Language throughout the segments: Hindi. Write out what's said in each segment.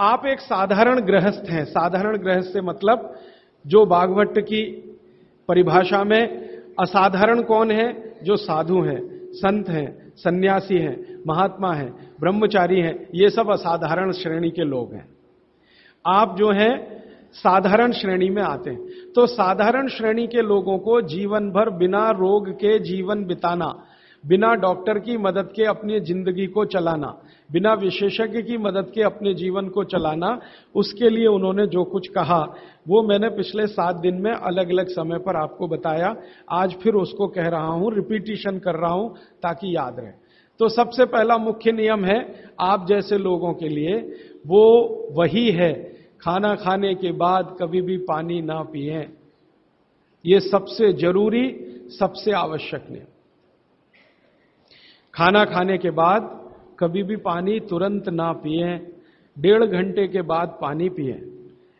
आप एक साधारण गृहस्थ हैं। साधारण गृहस्थ से मतलब जो बागवट की परिभाषा में असाधारण कौन है? जो साधु हैं, संत हैं, सन्यासी हैं, महात्मा हैं, ब्रह्मचारी हैं, ये सब असाधारण श्रेणी के लोग हैं। आप जो हैं, साधारण श्रेणी में आते हैं। तो साधारण श्रेणी के लोगों को जीवन भर बिना रोग के जीवन बिताना बिना डॉक्टर की मदद के अपनी ज़िंदगी को चलाना, बिना विशेषज्ञ की मदद के अपने जीवन को चलाना, उसके लिए उन्होंने जो कुछ कहा, वो मैंने पिछले सात दिन में अलग अलग समय पर आपको बताया। आज फिर उसको कह रहा हूँ, रिपीटिशन कर रहा हूँ ताकि याद रहे। तो सबसे पहला मुख्य नियम है, आप जैसे लोगों के लिए, वो वही है, खाना खाने के बाद कभी भी पानी ना पिए। ये सबसे ज़रूरी, सबसे आवश्यक नियम। खाना खाने के बाद कभी भी पानी तुरंत ना पिए, डेढ़ घंटे के बाद पानी पिए।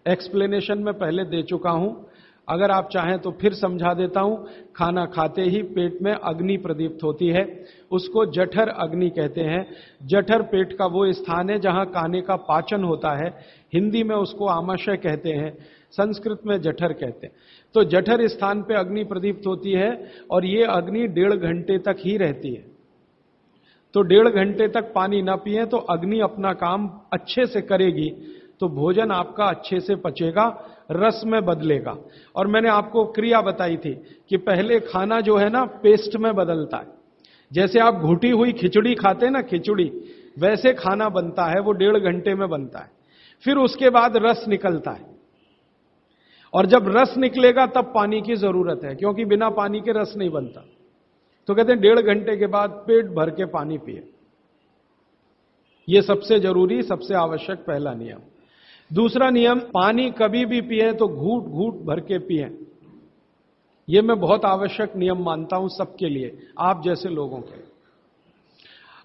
एक्सप्लेनेशन में पहले दे चुका हूँ। अगर आप चाहें तो फिर समझा देता हूँ। खाना खाते ही पेट में अग्नि प्रदीप्त होती है। उसको जठर अग्नि कहते हैं। जठर पेट का वो स्थान है जहाँ खाने का पाचन होता है। हिंदी में उसको आमाशय कहते हैं, संस्कृत में जठर कहते हैं। तो जठर स्थान पे अग्नि प्रदीप्त होती है और ये अग्नि डेढ़ घंटे तक ही रहती है। तो डेढ़ घंटे तक पानी ना पिए तो अग्नि अपना काम अच्छे से करेगी तो भोजन आपका अच्छे से पचेगा, रस में बदलेगा। और मैंने आपको क्रिया बताई थी कि पहले खाना जो है ना, पेस्ट में बदलता है। जैसे आप घुटी हुई खिचड़ी खाते ना, खिचड़ी, वैसे खाना बनता है, वो डेढ़ घंटे में बनता है। फिर उसके बाद रस निकलता है। और जब रस निकलेगा, तब पानी की ज़रूरत है, क्योंकि बिना पानी के रस नहीं बनता। तो कहते हैं डेढ़ घंटे के बाद पेट भर के पानी पिए। यह सबसे ज़रूरी, सबसे आवश्यक पहला नियम। दूसरा नियम, पानी कभी भी पिए तो घूट घूट भर के पिए। यह मैं बहुत आवश्यक नियम मानता हूँ सबके लिए, आप जैसे लोगों के।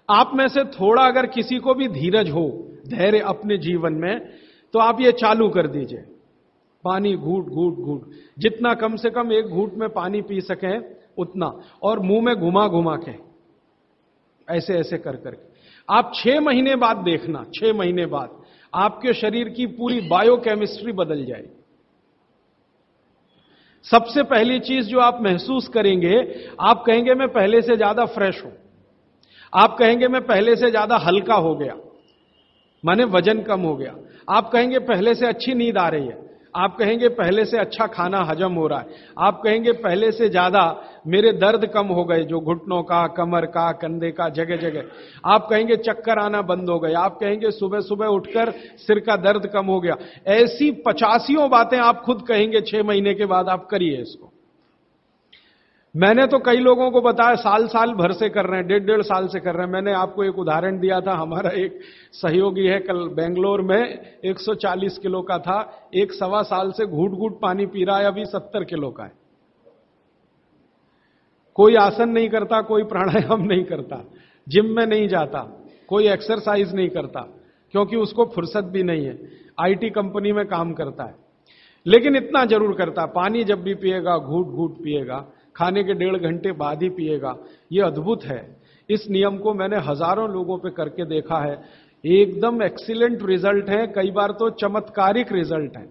आप में से थोड़ा अगर किसी को भी धीरज हो, धैर्य अपने जीवन में तो आप ये चालू कर दीजिए। पानी घूट घूट घूट। जितना कम से कम एक घूट में पानी पी सकें उतना। और मुँह में घुमा घुमा के। ऐसे ऐसे कर करके आप छह महीने बाद देखना, छह महीने बाद। आपके शरीर की पूरी बायोकेमिस्ट्री बदल जाएगी। सबसे पहली चीज़ जो आप महसूस करेंगे, आप कहेंगे, मैं पहले से ज़्यादा फ्रेश हूँ। आप कहेंगे, मैं पहले से ज़्यादा हल्का हो गया। माने वज़न कम हो गया। आप कहेंगे, पहले से अच्छी नींद आ रही है। आप कहेंगे पहले से अच्छा खाना हजम हो रहा है। आप कहेंगे पहले से ज़्यादा मेरे दर्द कम हो गए जो घुटनों का, कमर का, कंधे का, जगह जगह। आप कहेंगे चक्कर आना बंद हो गए। आप कहेंगे सुबह सुबह उठकर सिर का दर्द कम हो गया। ऐसी पचासियों बातें आप खुद कहेंगे, छह महीने के बाद आप करिए इसको। मैंने तो कई लोगों को बताया, साल साल भर से कर रहे हैं, डेढ़ डेढ़ साल से कर रहे हैं। मैंने आपको एक उदाहरण दिया था, हमारा एक सहयोगी है कल बेंगलोर में 140 किलो का था, एक सवा साल से घूट घूट पानी पी रहा है, अभी 70 किलो का है। कोई आसन नहीं करता, कोई प्राणायाम नहीं करता, जिम में नहीं जाता, कोई एक्सरसाइज नहीं करता, क्योंकि उसको फुर्सत भी नहीं है आईटी कंपनी में काम करता है। लेकिन इतना ज़रूर करता, पानी जब भी पिएगा, घूट घूट पिएगा खाने के डेढ़ घंटे बाद ही पिएगा। ये अद्भुत है। इस नियम को मैंने हज़ारों लोगों पे करके देखा है। एकदम एक्सीलेंट रिज़ल्ट है, कई बार तो चमत्कारिक रिज़ल्ट है।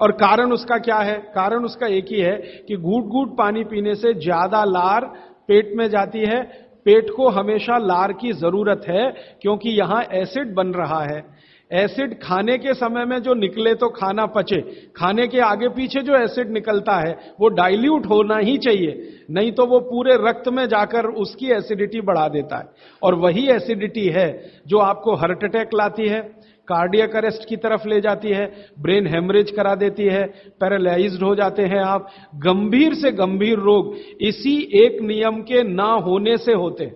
और कारण उसका क्या है? कारण उसका एक ही है कि घूट घूट पानी पीने से ज़्यादा लार पेट में जाती है। पेट को हमेशा लार की ज़रूरत है, क्योंकि यहाँ एसिड बन रहा है। एसिड खाने के समय में जो निकले तो खाना पचे। खाने के आगे पीछे जो एसिड निकलता है, वो डाइल्यूट होना ही चाहिए। नहीं तो वो पूरे रक्त में जाकर उसकी एसिडिटी बढ़ा देता है। और वही एसिडिटी है जो आपको हार्ट अटैक लाती है कार्डियक अरेस्ट की तरफ़ ले जाती है ब्रेन हेमरेज करा देती है पैरालाइज्ड हो जाते हैं आप। गंभीर से गंभीर रोग इसी एक नियम के ना होने से होते हैं।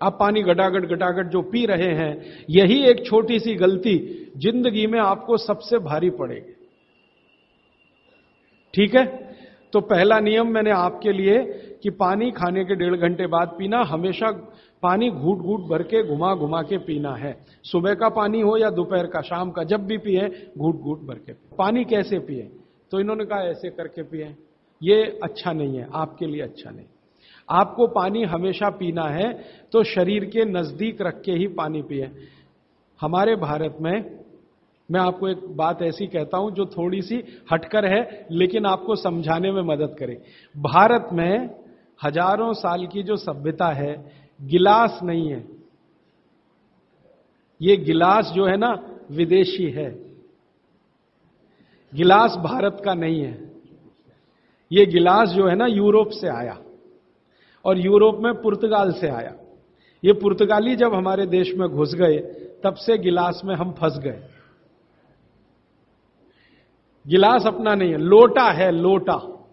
आप पानी गटागट गटागट जो पी रहे हैं, यही एक छोटी सी गलती ज़िंदगी में आपको सबसे भारी पड़ेगी। ठीक है? तो पहला नियम मैंने आपके लिए कि पानी खाने के डेढ़ घंटे बाद पीना, हमेशा पानी घूट घूट भर के घुमा घुमा के पीना है। सुबह का पानी हो या दोपहर का, शाम का, जब भी पिए, घूट घूट भर के पानी कैसे पिए? तो इन्होंने कहा, ऐसे करके पिए। ये अच्छा नहीं है, आपके लिए अच्छा नहीं। आपको पानी हमेशा पीना है तो शरीर के नज़दीक रख के ही पानी पिए। हमारे भारत में, मैं आपको एक बात ऐसी कहता हूँ जो थोड़ी सी हटकर है, लेकिन आपको समझाने में मदद करे। भारत में हज़ारों साल की जो सभ्यता है, गिलास नहीं है। ये गिलास जो है ना, विदेशी है। गिलास भारत का नहीं है। ये गिलास जो है ना, यूरोप से आया। और यूरोप में पुर्तगाल से आया। ये पुर्तगाली जब हमारे देश में घुस गए, तब से गिलास में हम फंस गए। गिलास अपना नहीं है, लोटा है, लोटा।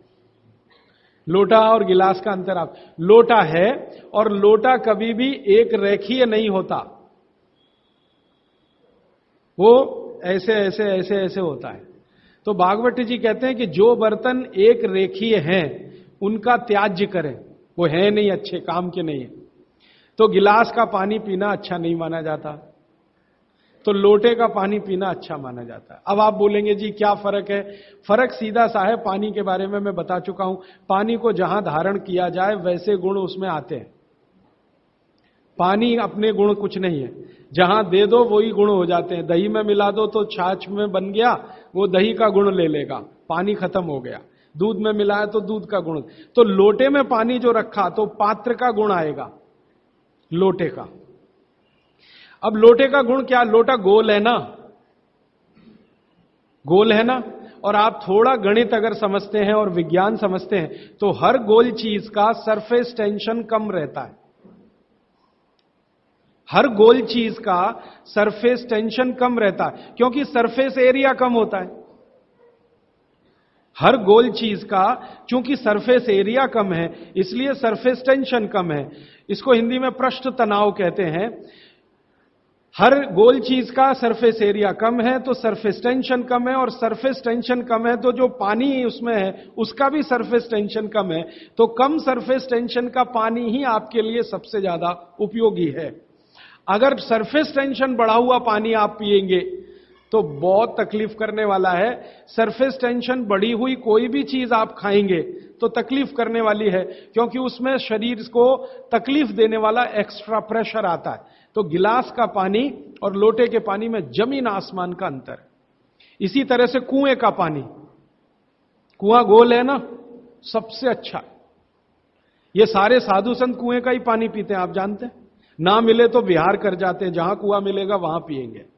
लोटा और गिलास का अंतर आप, लोटा है और लोटा कभी भी एक रेखीय नहीं होता। वो ऐसे ऐसे ऐसे ऐसे होता है। तो भागवती जी कहते हैं कि जो बर्तन एक रेखीय हैं, उनका त्याज्य करें। वो है नहीं अच्छे, काम के नहीं है। तो गिलास का पानी पीना अच्छा नहीं माना जाता। तो लोटे का पानी पीना अच्छा माना जाता। है अब आप बोलेंगे, जी, क्या फ़र्क है? फ़र्क सीधा सा है, पानी के बारे में मैं बता चुका हूँ। पानी को जहाँ धारण किया जाए, वैसे गुण उसमें आते हैं। पानी अपने गुण कुछ नहीं है। जहाँ दे दो, वही गुण हो जाते हैं। दही में मिला दो तो छाछ में बन गया, वो दही का गुण ले लेगा। पानी खत्म हो गया। दूध में मिलाया तो दूध का गुण। तो लोटे में पानी जो रखा तो पात्र का गुण आएगा, लोटे का। अब लोटे का गुण क्या? लोटा गोल है ना? गोल है ना? और आप थोड़ा गणित अगर समझते हैं और विज्ञान समझते हैं तो हर गोल चीज़ का सरफेस टेंशन कम रहता है। हर गोल चीज़ का सरफेस टेंशन कम रहता है, क्योंकि सरफेस एरिया कम होता है। हर गोल चीज़ का, चूँकि सरफेस एरिया कम है, इसलिए सरफेस टेंशन कम है। इसको हिंदी में पृष्ठ तनाव कहते हैं। हर गोल चीज़ का सरफेस एरिया कम है तो सरफेस टेंशन कम है, और सरफेस टेंशन कम है तो जो पानी उसमें है, उसका भी सरफेस टेंशन कम है। तो कम सरफेस टेंशन का पानी ही आपके लिए सबसे ज़्यादा उपयोगी है। अगर सरफेस टेंशन बढ़ा हुआ पानी आप पिएँगे तो बहुत तकलीफ़ करने वाला है। सरफेस टेंशन बढ़ी हुई कोई भी चीज़ आप खाएँगे तो तकलीफ़ करने वाली है, क्योंकि उसमें शरीर को तकलीफ़ देने वाला एक्स्ट्रा प्रेशर आता है। तो गिलास का पानी और लोटे के पानी में ज़मीन आसमान का अंतर। इसी तरह से कुएँ का पानी। कुआँ गोल है ना? सबसे अच्छा। ये सारे साधु संत कुएँ का ही पानी पीते हैं, आप जानते हैं? ना मिले तो बिहार कर जाते हैं, जहाँ कुआँ मिलेगा वहाँ पिएँगे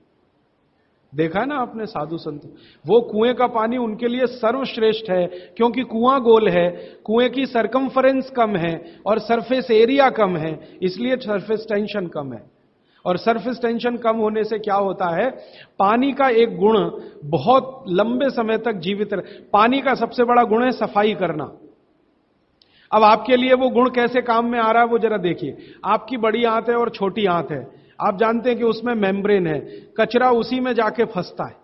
देखा है ना आपने साधु संत? वो कुएँ का पानी उनके लिए सर्वश्रेष्ठ है, क्योंकि कुआँ गोल है, कुएँ की सरकमफरेंस कम है और सरफेस एरिया कम है, इसलिए सरफेस टेंशन कम है। और सरफेस टेंशन कम होने से क्या होता है? पानी का एक गुण बहुत लंबे समय तक जीवित रह, पानी का सबसे बड़ा गुण है सफ़ाई करना। अब आपके लिए वो गुण कैसे काम में आ रहा है वो जरा देखिए। आपकी बड़ी आंत है और छोटी आंत है। आप जानते हैं कि उसमें मेम्ब्रेन है, कचरा उसी में जाके फंसता है।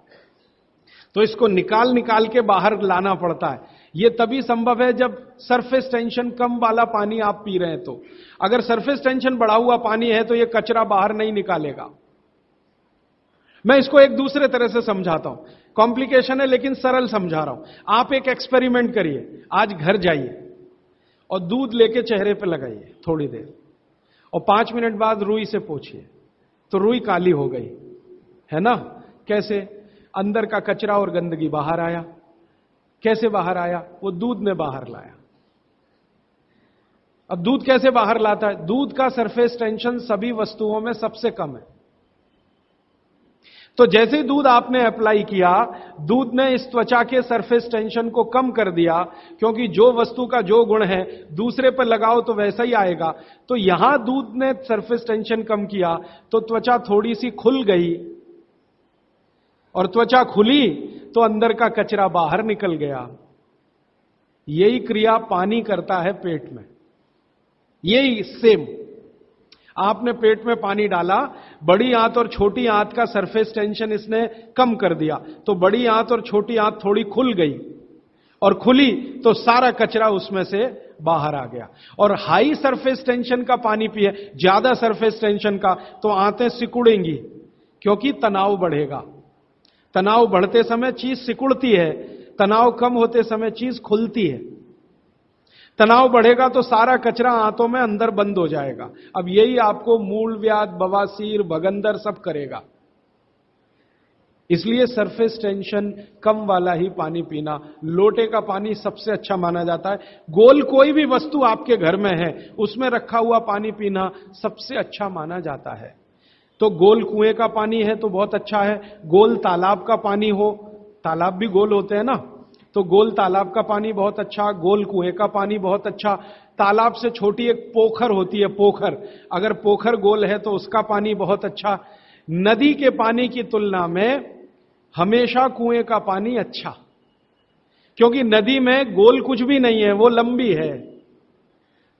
तो इसको निकाल निकाल के बाहर लाना पड़ता है। यह तभी संभव है जब सरफेस टेंशन कम वाला पानी आप पी रहे हैं तो। अगर सरफेस टेंशन बढ़ा हुआ पानी है तो यह कचरा बाहर नहीं निकालेगा। मैं इसको एक दूसरे तरह से समझाता हूँ। कॉम्प्लिकेशन है लेकिन सरल समझा रहा हूँ। आप एक एक्सपेरिमेंट करिए। आज घर जाइए और दूध लेके चेहरे पे लगाइए थोड़ी देर। और पाँच मिनट बाद रुई से पूछिए। तो रुई काली हो गई। है ना? कैसे? अंदर का कचरा और गंदगी बाहर आया। कैसे बाहर आया? वो दूध में बाहर लाया। अब दूध कैसे बाहर लाता है? दूध का सरफेस टेंशन सभी वस्तुओं में सबसे कम है। तो जैसे दूध आपने अप्लाई किया, दूध ने इस त्वचा के सरफेस टेंशन को कम कर दिया, क्योंकि जो वस्तु का जो गुण है, दूसरे पर लगाओ तो वैसा ही आएगा। तो यहाँ दूध ने सरफेस टेंशन कम किया तो त्वचा थोड़ी सी खुल गई। और त्वचा खुली तो अंदर का कचरा बाहर निकल गया। यही क्रिया पानी करता है पेट में। यही सेम आपने पेट में पानी डाला, बड़ी आंत और छोटी आंत का सरफेस टेंशन इसने कम कर दिया तो बड़ी आंत और छोटी आंत थोड़ी खुल गई, और खुली तो सारा कचरा उसमें से बाहर आ गया। और हाई सरफेस टेंशन का पानी पिए, ज़्यादा सरफेस टेंशन का तो आंतें सिकुड़ेंगी, क्योंकि तनाव बढ़ेगा। तनाव बढ़ते समय चीज़ सिकुड़ती है, तनाव कम होते समय चीज़ खुलती है। तनाव बढ़ेगा तो सारा कचरा आंतों में अंदर बंद हो जाएगा। अब यही आपको मूल व्याध, बवासीर भगंदर सब करेगा। इसलिए सरफेस टेंशन कम वाला ही पानी पीना। लोटे का पानी सबसे अच्छा माना जाता है। गोल कोई भी वस्तु आपके घर में है, उसमें रखा हुआ पानी पीना सबसे अच्छा माना जाता है। तो गोल कुएँ का पानी है तो बहुत अच्छा है। गोल तालाब का पानी हो, तालाब भी गोल होते हैं ना। तो गोल तालाब का पानी बहुत अच्छा गोल कुएँ का पानी बहुत अच्छा। तालाब से छोटी एक पोखर होती है, पोखर। अगर पोखर गोल है तो उसका पानी बहुत अच्छा। नदी के पानी की तुलना में हमेशा कुएँ का पानी अच्छा। क्योंकि नदी में गोल कुछ भी नहीं है, वो लंबी है।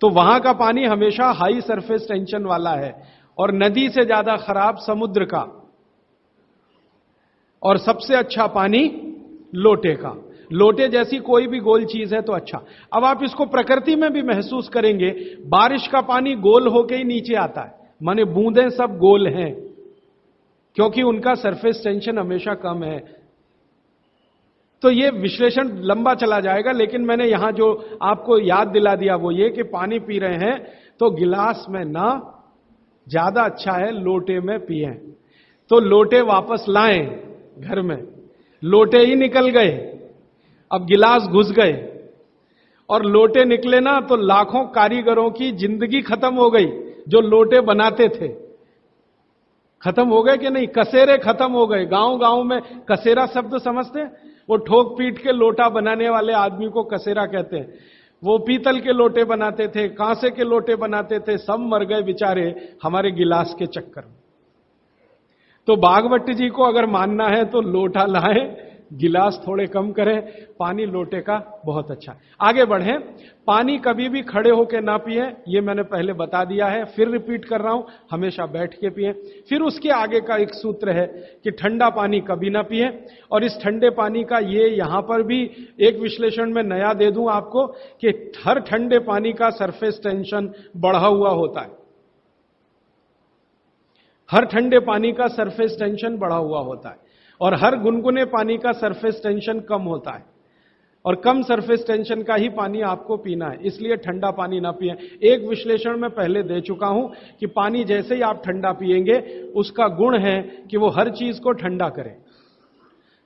तो वहाँ का पानी हमेशा हाई सरफेस टेंशन वाला है। और नदी से ज़्यादा खराब समुद्र का। और सबसे अच्छा पानी लोटे का। लोटे जैसी कोई भी गोल चीज़ है तो अच्छा। अब आप इसको प्रकृति में भी महसूस करेंगे, बारिश का पानी गोल होके ही नीचे आता है। माने बूंदें सब गोल हैं, क्योंकि उनका सरफेस टेंशन हमेशा कम है। तो ये विश्लेषण लंबा चला जाएगा, लेकिन मैंने यहाँ जो आपको याद दिला दिया वो ये कि पानी पी रहे हैं तो गिलास में ना ज़्यादा अच्छा है, लोटे में पिए। तो लोटे वापस लाएँ घर में। लोटे ही निकल गए। अब गिलास घुस गए और लोटे निकले ना तो लाखों कारीगरों की ज़िंदगी खत्म हो गई, जो लोटे बनाते थे। खत्म हो गए कि नहीं? कसेरे खत्म हो गए। गाँव गाँव में कसेरा शब्द समझते हैं? वो ठोक पीट के लोटा बनाने वाले आदमी को कसेरा कहते हैं। वो पीतल के लोटे बनाते थे, कांसे के लोटे बनाते थे, सब मर गए बेचारे हमारे गिलास के चक्कर में। तो बागवट जी को अगर मानना है तो लोटा लाए गिलास थोड़े कम करें, पानी लोटे का बहुत अच्छा। आगे बढ़े, पानी कभी भी खड़े होकर ना पिए, ये मैंने पहले बता दिया है, फिर रिपीट कर रहा हूँ, हमेशा बैठ के पिए। फिर उसके आगे का एक सूत्र है कि ठंडा पानी कभी ना पिए, और इस ठंडे पानी का ये यहाँ पर भी एक विश्लेषण में नया दे दूँ आपको कि हर ठंडे पानी का सरफेस टेंशन बढ़ा हुआ होता है। हर ठंडे पानी का सरफेस टेंशन बढ़ा हुआ होता है। और हर गुनगुने पानी का सरफेस टेंशन कम होता है। और कम सरफेस टेंशन का ही पानी आपको पीना है, इसलिए ठंडा पानी ना पिए। एक विश्लेषण में पहले दे चुका हूँ कि पानी जैसे ही आप ठंडा पिएँगे, उसका गुण है कि वो हर चीज़ को ठंडा करे।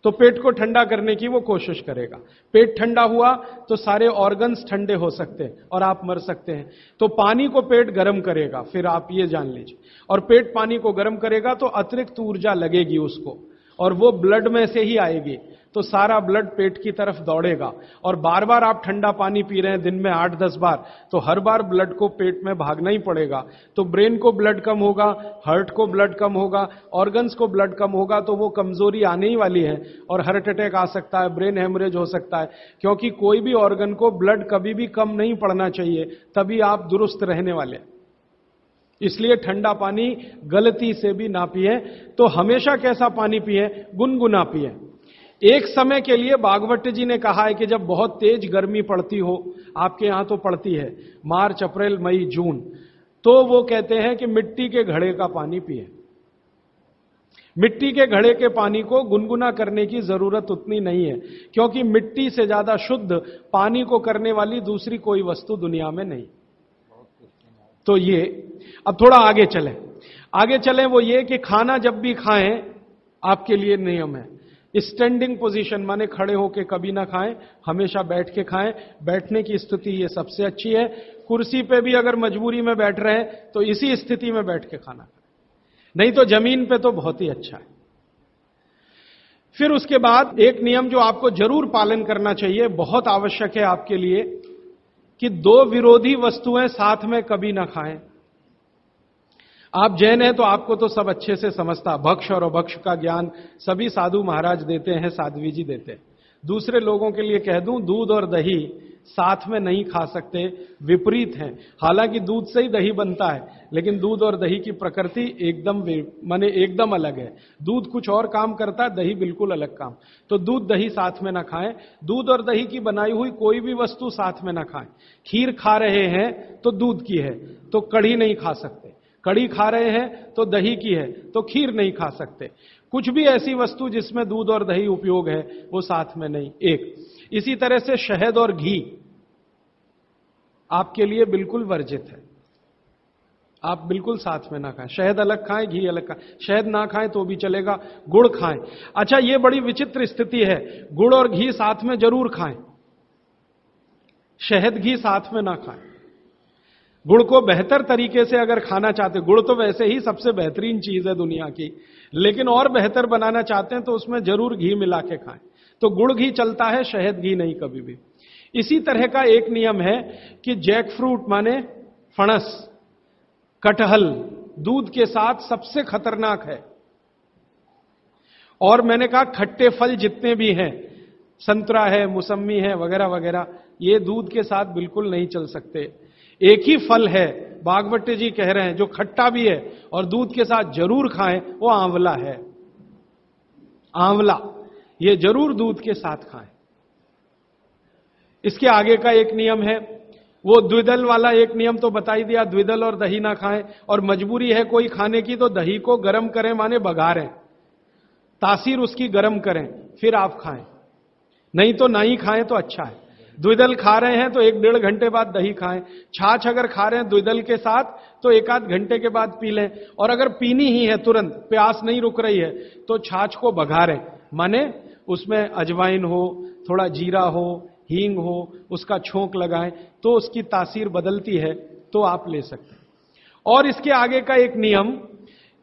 तो पेट को ठंडा करने की वो कोशिश करेगा। पेट ठंडा हुआ तो सारे ऑर्गन्स ठंडे हो सकते हैं और आप मर सकते हैं। तो पानी को पेट गर्म करेगा, फिर आप ये जान लीजिए। और पेट पानी को गर्म करेगा तो अतिरिक्त ऊर्जा लगेगी उसको। और वो ब्लड में से ही आएगी। तो सारा ब्लड पेट की तरफ़ दौड़ेगा। और बार बार आप ठंडा पानी पी रहे हैं, दिन में आठ दस बार तो हर बार ब्लड को पेट में भागना ही पड़ेगा। तो ब्रेन को ब्लड कम होगा हार्ट को ब्लड कम होगा ऑर्गन्स को ब्लड कम होगा तो वो कमज़ोरी आने ही वाली है और हार्ट अटैक आ सकता है ब्रेन हेमरेज हो सकता है। क्योंकि कोई भी ऑर्गन को ब्लड कभी भी कम नहीं पड़ना चाहिए, तभी आप दुरुस्त रहने वाले हैं। इसलिए ठंडा पानी गलती से भी ना पिए तो हमेशा कैसा पानी पिए? गुनगुना पिए। एक समय के लिए बागवट जी ने कहा है कि जब बहुत तेज गर्मी पड़ती हो, आपके यहाँ तो पड़ती है, मार्च, अप्रैल, मई, जून तो वो कहते हैं कि मिट्टी के घड़े का पानी पिए। मिट्टी के घड़े के पानी को गुनगुना करने की ज़रूरत उतनी नहीं है, क्योंकि मिट्टी से ज़्यादा शुद्ध पानी को करने वाली दूसरी कोई वस्तु दुनिया में नहीं। तो ये, अब थोड़ा आगे चले। आगे चले वो ये कि खाना जब भी खाएँ, आपके लिए नियम है। स्टैंडिंग पोजीशन माने खड़े होके कभी ना खाएँ, हमेशा बैठ के खाएँ। बैठने की स्थिति ये सबसे अच्छी है। कुर्सी पे भी अगर मजबूरी में बैठ रहे हैं तो इसी स्थिति में बैठ के खाना खाएँ। नहीं तो ज़मीन पे तो बहुत ही अच्छा है। फिर उसके बाद एक नियम जो आपको ज़रूर पालन करना चाहिए, बहुत आवश्यक है आपके लिए कि दो विरोधी वस्तुएँ साथ में कभी ना खाएँ। आप जैन हैं तो आपको तो सब अच्छे से समझता। भक्ष और अभक्ष का ज्ञान सभी साधु महाराज देते हैं, साध्वी जी देते हैं। दूसरे लोगों के लिए कह दूँ, दूध और दही साथ में नहीं खा सकते, विपरीत हैं। हालाँकि दूध से ही दही बनता है लेकिन दूध और दही की प्रकृति एकदम माने एकदम अलग है। दूध कुछ और काम करता है दही बिल्कुल अलग काम। तो दूध दही साथ में ना खाएँ। दूध और दही की बनाई हुई कोई भी वस्तु साथ में ना खाएँ। खीर खा रहे हैं तो दूध की है तो कढ़ी नहीं खा सकते। कड़ी खा रहे हैं तो दही की है तो खीर नहीं खा सकते। कुछ भी ऐसी वस्तु जिसमें दूध और दही उपयोग है, वो साथ में नहीं। एक, इसी तरह से शहद और घी आपके लिए बिल्कुल वर्जित है। आप बिल्कुल साथ में ना खाएँ। शहद अलग खाएँ, घी अलग खाएँ। शहद ना खाएँ तो भी चलेगा, गुड़ खाएँ। अच्छा ये बड़ी विचित्र स्थिति है। गुड़ और घी साथ में ज़रूर खाएँ। शहद, घी साथ में ना खाएँ। गुड़ को बेहतर तरीके से अगर खाना चाहते, गुड़ तो वैसे ही सबसे बेहतरीन चीज़ है दुनिया की। लेकिन और बेहतर बनाना चाहते हैं तो उसमें ज़रूर घी मिला के खाएँ। तो गुड़ घी चलता है, शहद घी नहीं कभी भी। इसी तरह का एक नियम है कि जैक फ्रूट माने फणस। कटहल दूध के साथ सबसे खतरनाक है। और मैंने कहा, खट्टे फल जितने भी हैं, संतरा है, मुसम्मी है, वगैरह वगैरह, ये दूध के साथ बिल्कुल नहीं चल सकते। एक ही फल है बागवटे जी कह रहे हैं, जो खट्टा भी है और दूध के साथ ज़रूर खाएँ, वो आंवला है। आंवला, ये ज़रूर दूध के साथ खाएँ। इसके आगे का एक नियम है वो द्विदल वाला एक नियम तो बता ही दिया, द्विदल और दही ना खाएँ। और मजबूरी है कोई खाने की तो दही को गर्म करें, माने बघारें। तासीर उसकी गर्म करें, फिर आप खाएँ। नहीं तो ना ही खाएँ तो अच्छा है। द्विदल खा रहे हैं तो एक डेढ़ घंटे बाद दही खाएँ। छाछ अगर खा रहे हैं द्विदल के साथ तो एक आध घंटे के बाद पी लें। और अगर पीनी ही है तुरंत, प्यास नहीं रुक रही है तो छाछ को बघारें। माने उसमें अजवाइन हो, थोड़ा जीरा हो हींग हो, उसका छोंक लगाएँ तो उसकी तासीर बदलती है तो आप ले सकते हैं। और इसके आगे का एक नियम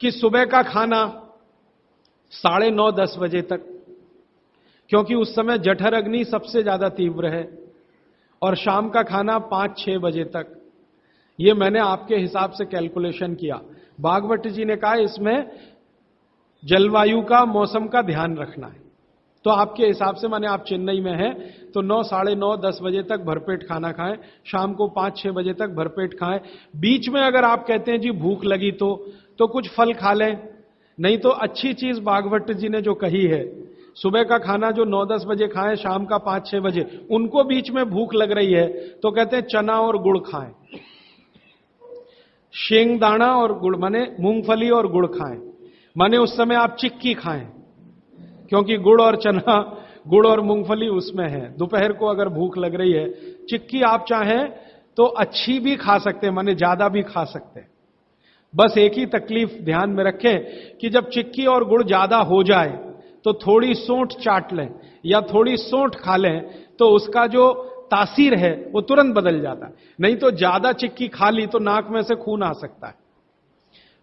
कि सुबह का खाना साढ़े नौ, दस बजे तक, क्योंकि उस समय जठर अग्नि सबसे ज़्यादा तीव्र है, और शाम का खाना पाँच, छह बजे तक। ये मैंने आपके हिसाब से कैलकुलेशन किया। बागवट जी ने कहा, इसमें जलवायु का, मौसम का ध्यान रखना है। तो आपके हिसाब से माने आप चेन्नई में हैं तो नौ, साढ़े नौ, दस बजे तक भरपेट खाना खाएँ, शाम को पाँच, छह बजे तक भरपेट खाएँ। बीच में अगर आप कहते हैं, जी, भूख लगी तो तो कुछ फल खा लें। नहीं तो अच्छी चीज़ बागवट जी ने जो कही है, सुबह का खाना जो नौ, दस बजे खाएँ, शाम का पाँच, छह बजे, उनको बीच में भूख लग रही है तो कहते हैं, चना और गुड़ खाएँ। शेंग दाना और गुड़, माने मूंगफली और गुड़ खाएँ। माने उस समय आप चिक्की खाएँ। क्योंकि गुड़ और चना, गुड़ और मूंगफली उसमें है। दोपहर को अगर भूख लग रही है, चिक्की आप चाहें तो अच्छी भी खा सकते हैं, माने ज़्यादा भी खा सकते हैं। बस एक ही तकलीफ़ ध्यान में रखें कि जब चिक्की और गुड़ ज़्यादा हो जाए तो थोड़ी सोंठ चाट लें या थोड़ी सोंठ खा लें तो उसका जो तासीर है, वो तुरंत बदल जाता है। नहीं तो ज़्यादा चिक्की खा ली तो नाक में से खून आ सकता है।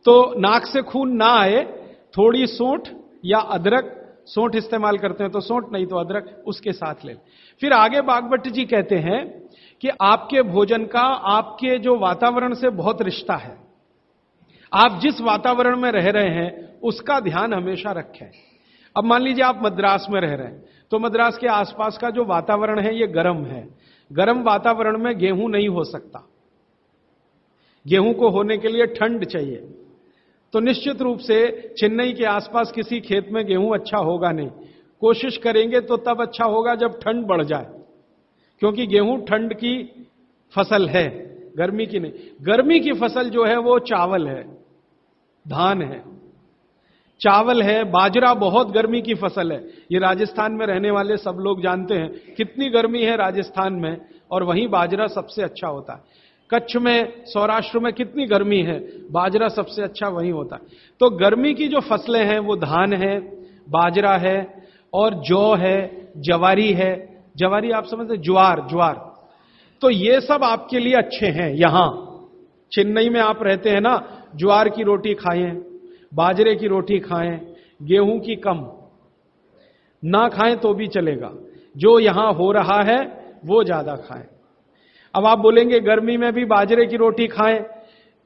तो नाक से खून ना आए, थोड़ी सोंठ या अदरक सोंठ इस्तेमाल करते हैं तो सोंठ नहीं तो अदरक उसके साथ ले फिर आगे बागभट्ट जी कहते हैं कि आपके भोजन का, आपके जो वातावरण से बहुत रिश्ता है। आप जिस वातावरण में रह रहे हैं, उसका ध्यान हमेशा रखें। अब मान लीजिए आप मद्रास में रह रहे हैं तो मद्रास के आसपास का जो वातावरण है, ये गर्म है। गर्म वातावरण में गेहूँ नहीं हो सकता। गेहूँ को होने के लिए ठंड चाहिए। तो निश्चित रूप से चेन्नई के आसपास किसी खेत में गेहूँ अच्छा होगा नहीं। कोशिश करेंगे तो तब अच्छा होगा जब ठंड बढ़ जाए, क्योंकि गेहूँ ठंड की फ़सल है, गर्मी की नहीं। गर्मी की फ़सल जो है वो चावल है, धान है। चावल है, बाजरा बहुत गर्मी की फ़सल है। ये राजस्थान में रहने वाले सब लोग जानते हैं, कितनी गर्मी है राजस्थान में, और वहीं बाजरा सबसे अच्छा होता है। कच्छ में, सौराष्ट्र में कितनी गर्मी है? बाजरा सबसे अच्छा वहीं होता है। तो गर्मी की जो फ़सलें हैं, वो धान है, बाजरा है और जौ है, जवारी है। जवारी आप समझते ज्वार ज्वार। तो ये सब आपके लिए अच्छे हैं, यहाँ। चेन्नई में आप रहते हैं ना, ज्वार की रोटी खाएँ, बाजरे की रोटी खाएँ, गेहूँ की कम। ना खाएँ तो भी चलेगा। जो यहाँ हो रहा है, वो ज़्यादा खाएँ। अब आप बोलेंगे, गर्मी में भी बाजरे की रोटी खाएँ।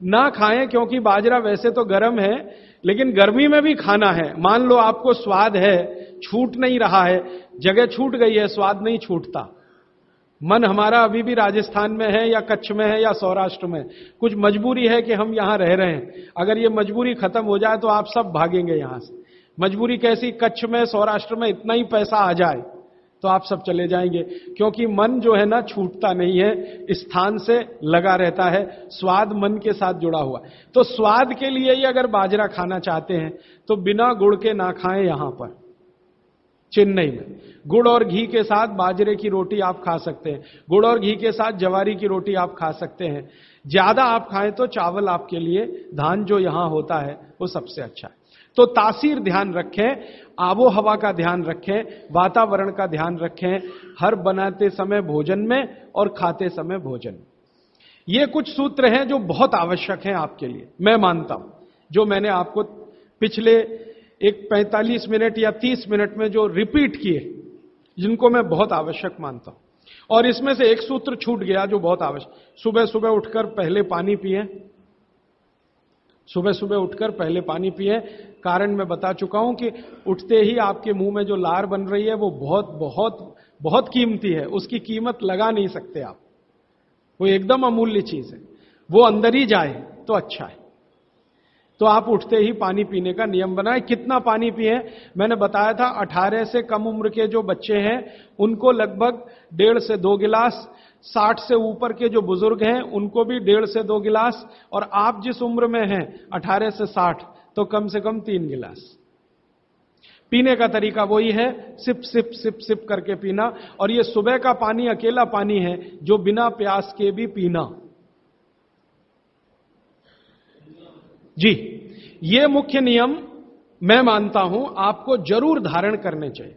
ना खाएँ, क्योंकि बाजरा वैसे तो गर्म है, लेकिन गर्मी में भी खाना है। मान लो आपको स्वाद है, छूट नहीं रहा है, जगह छूट गई है, स्वाद नहीं छूटता। मन हमारा अभी भी राजस्थान में है, या कच्छ में है, या सौराष्ट्र में। कुछ मजबूरी है कि हम यहाँ रह रहे हैं। अगर ये मजबूरी खत्म हो जाए तो आप सब भागेंगे यहाँ से। मजबूरी कैसी? कच्छ में, सौराष्ट्र में इतना ही पैसा आ जाए। तो आप सब चले जाएँगे। क्योंकि मन जो है ना, छूटता नहीं है, स्थान से लगा रहता है, स्वाद मन के साथ जुड़ा हुआ। तो स्वाद के लिए ही अगर बाजरा खाना चाहते हैं तो बिना गुड़ के ना खाएँ यहाँ पर, चेन्नई में। गुड़ और घी के साथ बाजरे की रोटी आप खा सकते हैं। गुड़ और घी के साथ जवारी की रोटी आप खा सकते हैं। ज़्यादा आप खाएँ तो चावल आपके लिए, धान जो यहाँ होता है, वो सबसे अच्छा है। तो तासीर ध्यान रखें, आबो हवा का ध्यान रखें, वातावरण का ध्यान रखें, हर बनाते समय भोजन में और खाते समय भोजन। ये कुछ सूत्र हैं जो बहुत आवश्यक हैं आपके लिए, मैं मानता हूँ। जो मैंने आपको पिछले एक 45 मिनट या 30 मिनट में जो रिपीट किए, जिनको मैं बहुत आवश्यक मानता हूँ। और इसमें से एक सूत्र छूट गया जो बहुत आवश्यक सुबह सुबह उठकर पहले पानी पिए सुबह सुबह उठकर पहले पानी पिए। कारण मैं बता चुका हूँ कि उठते ही आपके मुँह में जो लार बन रही है, वो बहुत बहुत बहुत कीमती है। उसकी कीमत लगा नहीं सकते आप। वो एकदम अमूल्य चीज़ है। वो अंदर ही जाए तो अच्छा है। तो आप उठते ही पानी पीने का नियम बनाए। कितना पानी पिए? मैंने बताया था 18 से कम उम्र के जो बच्चे हैं, उनको लगभग डेढ़ से दो गिलास 60 से ऊपर के जो बुज़ुर्ग हैं, उनको भी डेढ़ से दो गिलास, और आप जिस उम्र में हैं 18 से 60 तो कम से कम तीन गिलास। पीने का तरीका वही है, सिप सिप सिप सिप करके पीना, और ये सुबह का पानी, अकेला पानी है, जो बिना प्यास के भी पीना। जी, ये मुख्य नियम मैं मानता हूँ, आपको ज़रूर धारण करने चाहिए।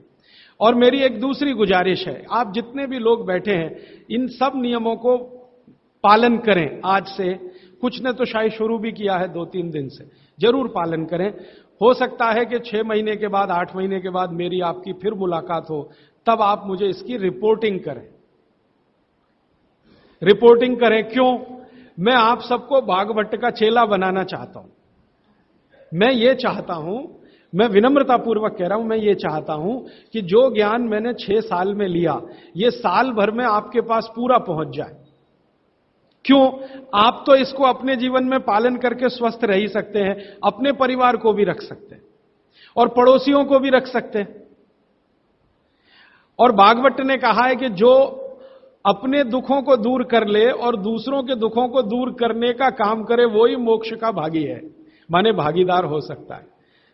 और मेरी एक दूसरी गुजारिश है। आप जितने भी लोग बैठे हैं, इन सब नियमों को पालन करें आज से। कुछ ने तो शायद शुरू भी किया है दो तीन दिन से। ज़रूर पालन करें। हो सकता है कि छह महीने के बाद, आठ महीने के बाद मेरी आपकी फिर मुलाकात हो, तब आप मुझे इसकी रिपोर्टिंग करें। रिपोर्टिंग करें क्यों? मैं आप सबको बागभट्ट का चेला बनाना चाहता हूँ। मैं ये चाहता हूँ मैं विनम्रतापूर्वक कह रहा हूँ, मैं ये चाहता हूँ कि जो ज्ञान मैंने छह साल में लिया, ये साल भर में आपके पास पूरा पहुँच जाए। क्यों? आप तो इसको अपने जीवन में पालन करके स्वस्थ रह सकते हैं, अपने परिवार को भी रख सकते हैं, और पड़ोसियों को भी रख सकते हैं। और बागवट ने कहा है कि जो अपने दुखों को दूर कर ले और दूसरों के दुखों को दूर करने का काम करे, वो ही मोक्ष का भागी है। माने भागीदार हो सकता है।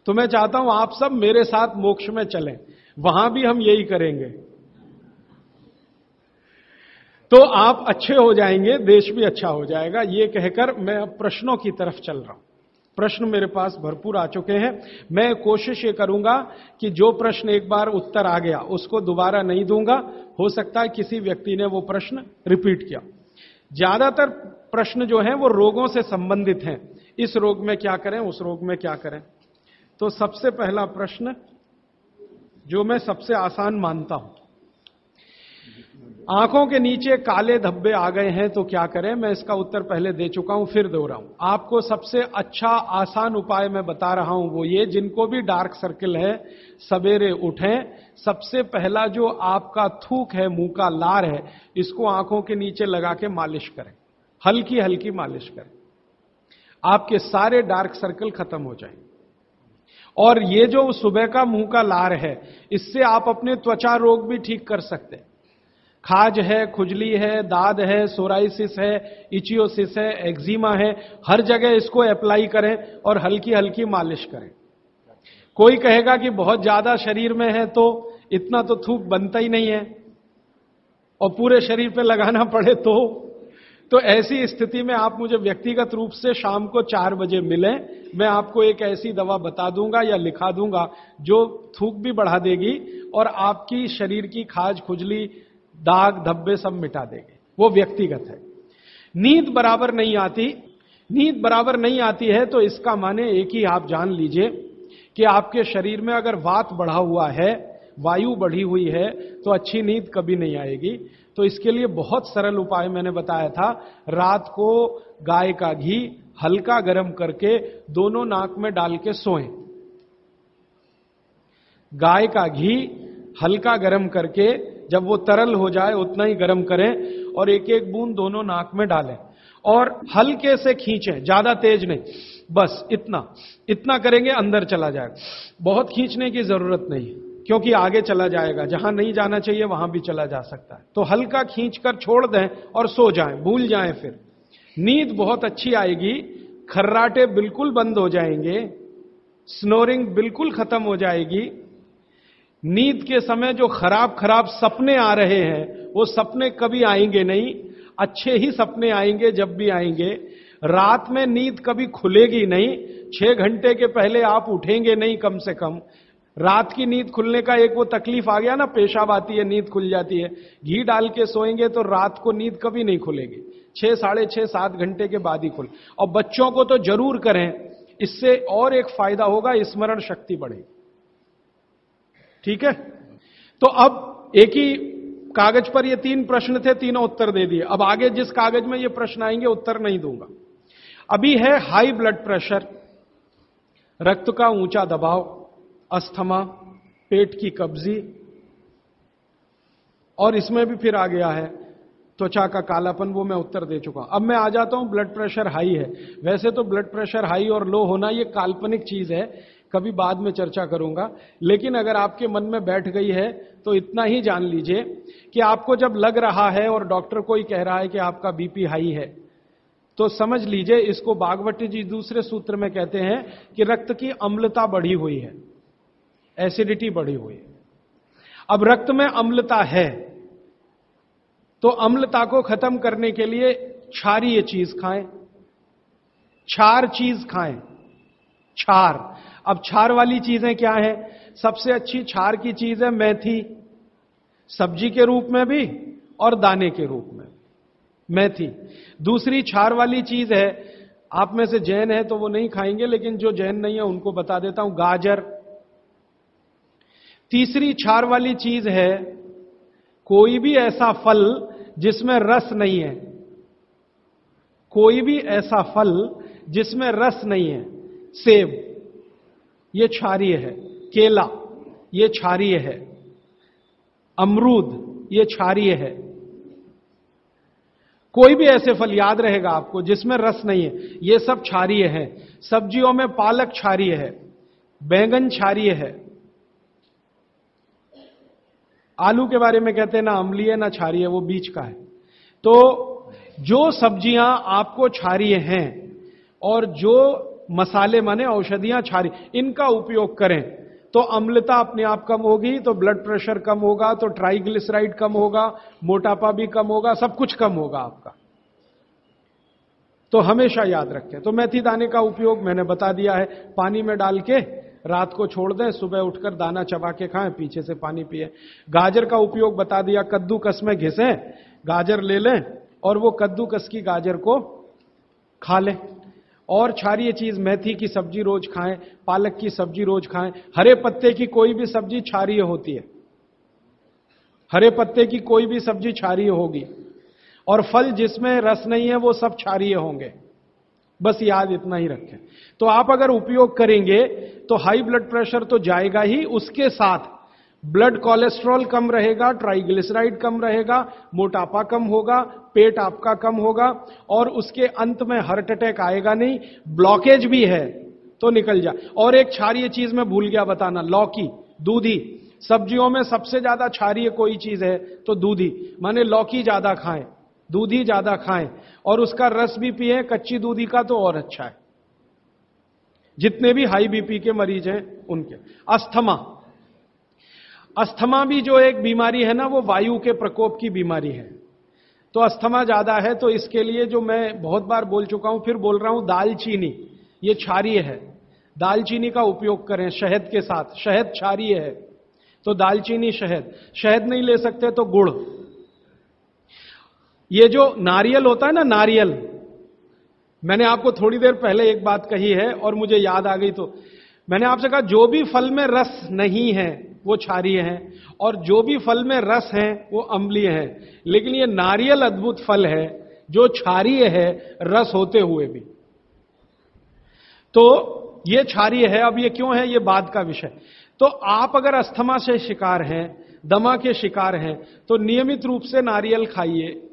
तो मैं चाहता हूँ आप सब मेरे साथ मोक्ष में चलें। वहाँ भी हम यही करेंगे। तो आप अच्छे हो जाएँगे, देश भी अच्छा हो जाएगा। ये कहकर मैं अब प्रश्नों की तरफ़ चल रहा हूँ। प्रश्न मेरे पास भरपूर आ चुके हैं। मैं कोशिश ये करूँगा कि जो प्रश्न एक बार उत्तर आ गया, उसको दोबारा नहीं दूँगा। हो सकता है किसी व्यक्ति ने वो प्रश्न रिपीट किया। ज़्यादातर प्रश्न जो हैं, वो रोगों से संबंधित हैं। इस रोग में क्या करें, उस रोग में क्या करें? तो सबसे पहला प्रश्न, जो मैं सबसे आसान मानता हूँ। आँखों के नीचे काले धब्बे आ गए हैं तो क्या करें? मैं इसका उत्तर पहले दे चुका हूँ, फिर दो रहा हूँ आपको सबसे अच्छा आसान उपाय मैं बता रहा हूँ वो ये, जिनको भी डार्क सर्किल है, सवेरे उठें। सबसे पहला जो आपका थूक है, मुँह का लार है, इसको आँखों के नीचे लगा के मालिश करें। हल्की हल्की मालिश करें। आपके सारे डार्क सर्कल खत्म हो जाएँगे। और ये जो सुबह का मुँह का लार है, इससे आप अपने त्वचा रोग भी ठीक कर सकते हैं। खाज है, खुजली है, दाद है, सोराइसिस है, इचियोसिस है, एक्जिमा है, हर जगह इसको अप्लाई करें और हल्की हल्की मालिश करें। कोई कहेगा कि बहुत ज़्यादा शरीर में है तो इतना तो थूक बनता ही नहीं है, और पूरे शरीर पे लगाना पड़े तो तो ऐसी स्थिति में आप मुझे व्यक्तिगत रूप से शाम को चार बजे मिलें, मैं आपको एक ऐसी दवा बता दूँगा या लिखा दूँगा जो थूक भी बढ़ा देगी और आपकी शरीर की खाज खुजली, दाग, धब्बे सब मिटा देंगे। वो व्यक्तिगत है। नींद बराबर नहीं आती। नींद बराबर नहीं आती है तो इसका माने एक ही आप जान लीजिए कि आपके शरीर में अगर वात बढ़ा हुआ है, वायु बढ़ी हुई है तो अच्छी नींद कभी नहीं आएगी। तो इसके लिए बहुत सरल उपाय मैंने बताया था। रात को गाय का घी हल्का गर्म करके दोनों नाक में डाल के सोएँ। गाय का घी हल्का गर्म करके जब वो तरल हो जाए, उतना ही गर्म करें और एक एक बूंद दोनों नाक में डालें और हल्के से खींचें, ज़्यादा तेज नहीं। बस इतना। इतना करेंगे, अंदर चला जाएगा। बहुत खींचने की ज़रूरत नहीं। क्योंकि आगे चला जाएगा। जहाँ नहीं जाना चाहिए, वहाँ भी चला जा सकता है। तो हल्का खींचकर छोड़ दें और सो जाएँ, भूल जाएँ फिर। नींद बहुत अच्छी आएगी, खर्राटे बिल्कुल बंद हो जाएँगे स्नोरिंग बिल्कुल खत्म हो जाएगी। नींद के समय जो खराब खराब सपने आ रहे हैं, वो सपने कभी आएँगे नहीं। अच्छे ही सपने आएँगे जब भी आएँगे। रात में नींद कभी खुलेगी नहीं। छह घंटे के पहले आप उठेंगे नहीं कम से कम। रात की नींद खुलने का एक वो तकलीफ़ आ गया ना, पेशाब आती है, नींद खुल जाती है। घी डाल के सोएँगे तो रात को नींद कभी नहीं खुलेगी। छह, साढ़े छह, सात घंटे के बाद ही खुल। और बच्चों को तो ज़रूर करें, इससे और एक फ़ायदा होगा, स्मरण शक्ति बढ़ेगी। ठीक है? तो अब एक ही कागज़ पर ये तीन प्रश्न थे, तीनों उत्तर दे दिए। अब आगे जिस कागज़ में ये प्रश्न आएँगे, उत्तर नहीं दूँगा। अभी है हाई ब्लड प्रेशर रक्त का ऊँचा दबाव। अस्थमा, पेट की कब्जी, और इसमें भी फिर आ गया है, त्वचा का कालापन, वो मैं उत्तर दे चुका अब मैं आ जाता हूँ ब्लड प्रेशर हाई है। वैसे तो ब्लड प्रेशर हाई और लो होना ये काल्पनिक चीज़ है, कभी बाद में चर्चा करूँगा, लेकिन अगर आपके मन में बैठ गई है तो इतना ही जान लीजिए कि आपको जब लग रहा है और डॉक्टर को ही कह रहा है कि आपका बीपी हाई है तो समझ लीजिए इसको बागवती जी दूसरे सूत्र में कहते हैं कि रक्त की अम्लता बढ़ी हुई है। एसिडिटी बढ़ी हुई है। अब रक्त में अम्लता है तो अम्लता को खत्म करने के लिए क्षारीय चीज़ खाएँ, क्षार चीज़ खाएँ, क्षार। अब क्षार वाली चीज़ें क्या है? सबसे अच्छी क्षार की चीज़ है मेथी, सब्ज़ी के रूप में भी और दाने के रूप में। मेथी। दूसरी क्षार वाली चीज़ है, आप में से जैन है तो वो नहीं खाएँगे, लेकिन जो जैन नहीं है उनको बता देता हूँ, गाजर। तीसरी क्षार वाली चीज़ है, कोई भी ऐसा फल जिसमें रस नहीं है। कोई भी ऐसा फल जिसमें रस नहीं है। सेब, ये क्षारीय है। केला, ये क्षारीय है। अमरूद, ये क्षारीय है। कोई भी ऐसे फल याद रहेगा आपको जिसमें रस नहीं है। ये सब क्षारीय है। सब्जियों में पालक क्षारीय है। बैंगन क्षारीय है। आलू के बारे में कहते हैं, ना अम्लीय, ना क्षारीय, वो बीच का है। तो जो सब्ज़ियाँ आपको क्षारीय हैं और जो मसाले माने औषधियाँ क्षारी इनका उपयोग करें। तो अम्लता अपने आप कम होगी तो ब्लड प्रेशर कम होगा तो ट्राइग्लिसराइड कम होगा, मोटापा भी कम होगा, सब कुछ कम होगा आपका। तो हमेशा याद रखें। तो मेथी दाने का उपयोग मैंने बता दिया है, पानी में डाल के रात को छोड़ दें, सुबह उठकर दाना चबा के खाएँ, पीछे से पानी पिए। गाजर का उपयोग बता दिया कद्दू कस में घिसे, गाजर ले लें और वो कद्दू कस की गाजर को खा लें। और क्षारीय चीज़, मेथी की सब्ज़ी रोज खाएँ, पालक की सब्ज़ी रोज खाएँ। हरे पत्ते की कोई भी सब्ज़ी क्षारीय होती है। हरे पत्ते की कोई भी सब्ज़ी क्षारीय होगी। और फल जिसमें रस नहीं है, वो सब क्षारीय होंगे। बस याद इतना ही रखें। तो आप अगर उपयोग करेंगे तो हाई ब्लड प्रेशर तो जाएगा ही, उसके साथ ब्लड कोलेस्ट्रॉल कम रहेगा ट्राइग्लिसराइड कम रहेगा, मोटापा कम होगा, पेट आपका कम होगा, और उसके अंत में हार्ट अटैक आएगा नहीं ब्लॉकेज भी है तो निकल जा। और एक क्षारीय चीज़ में भूल गया बताना, लौकी, दूधी। सब्जियों में सबसे ज़्यादा क्षारीय कोई चीज़ है तो दूधी। माने लौकी ज़्यादा खाएँ, दूधी ज़्यादा खाएँ। और उसका रस भी पिए कच्ची दूधी का तो और अच्छा है। जितने भी हाई बीपी के मरीज़ हैं, उनके। अस्थमा। अस्थमा भी जो एक बीमारी है ना, वो वायु के प्रकोप की बीमारी है। तो अस्थमा ज़्यादा है तो इसके लिए जो मैं बहुत बार बोल चुका हूँ, फिर बोल रहा हूँ दालचीनी। ये क्षारीय है। दालचीनी का उपयोग करें शहद के साथ। शहद क्षारीय है। तो दालचीनी शहद। शहद नहीं ले सकते तो गुड़। ये जो नारियल होता है ना, नारियल। मैंने आपको थोड़ी देर पहले एक बात कही है और मुझे याद आ गई तो। मैंने आपसे कहा, जो भी फल में रस नहीं है, वो क्षारीय है, और जो भी फल में रस है, वो अम्लीय है। लेकिन ये नारियल अद्भुत फल है, जो क्षारीय है, रस होते हुए भी। तो ये क्षारीय है, अब ये क्यों है, ये बाद का विषय। तो आप अगर अस्थमा से शिकार हैं, दमा के शिकार हैं तो नियमित रूप से नारियल खाइए।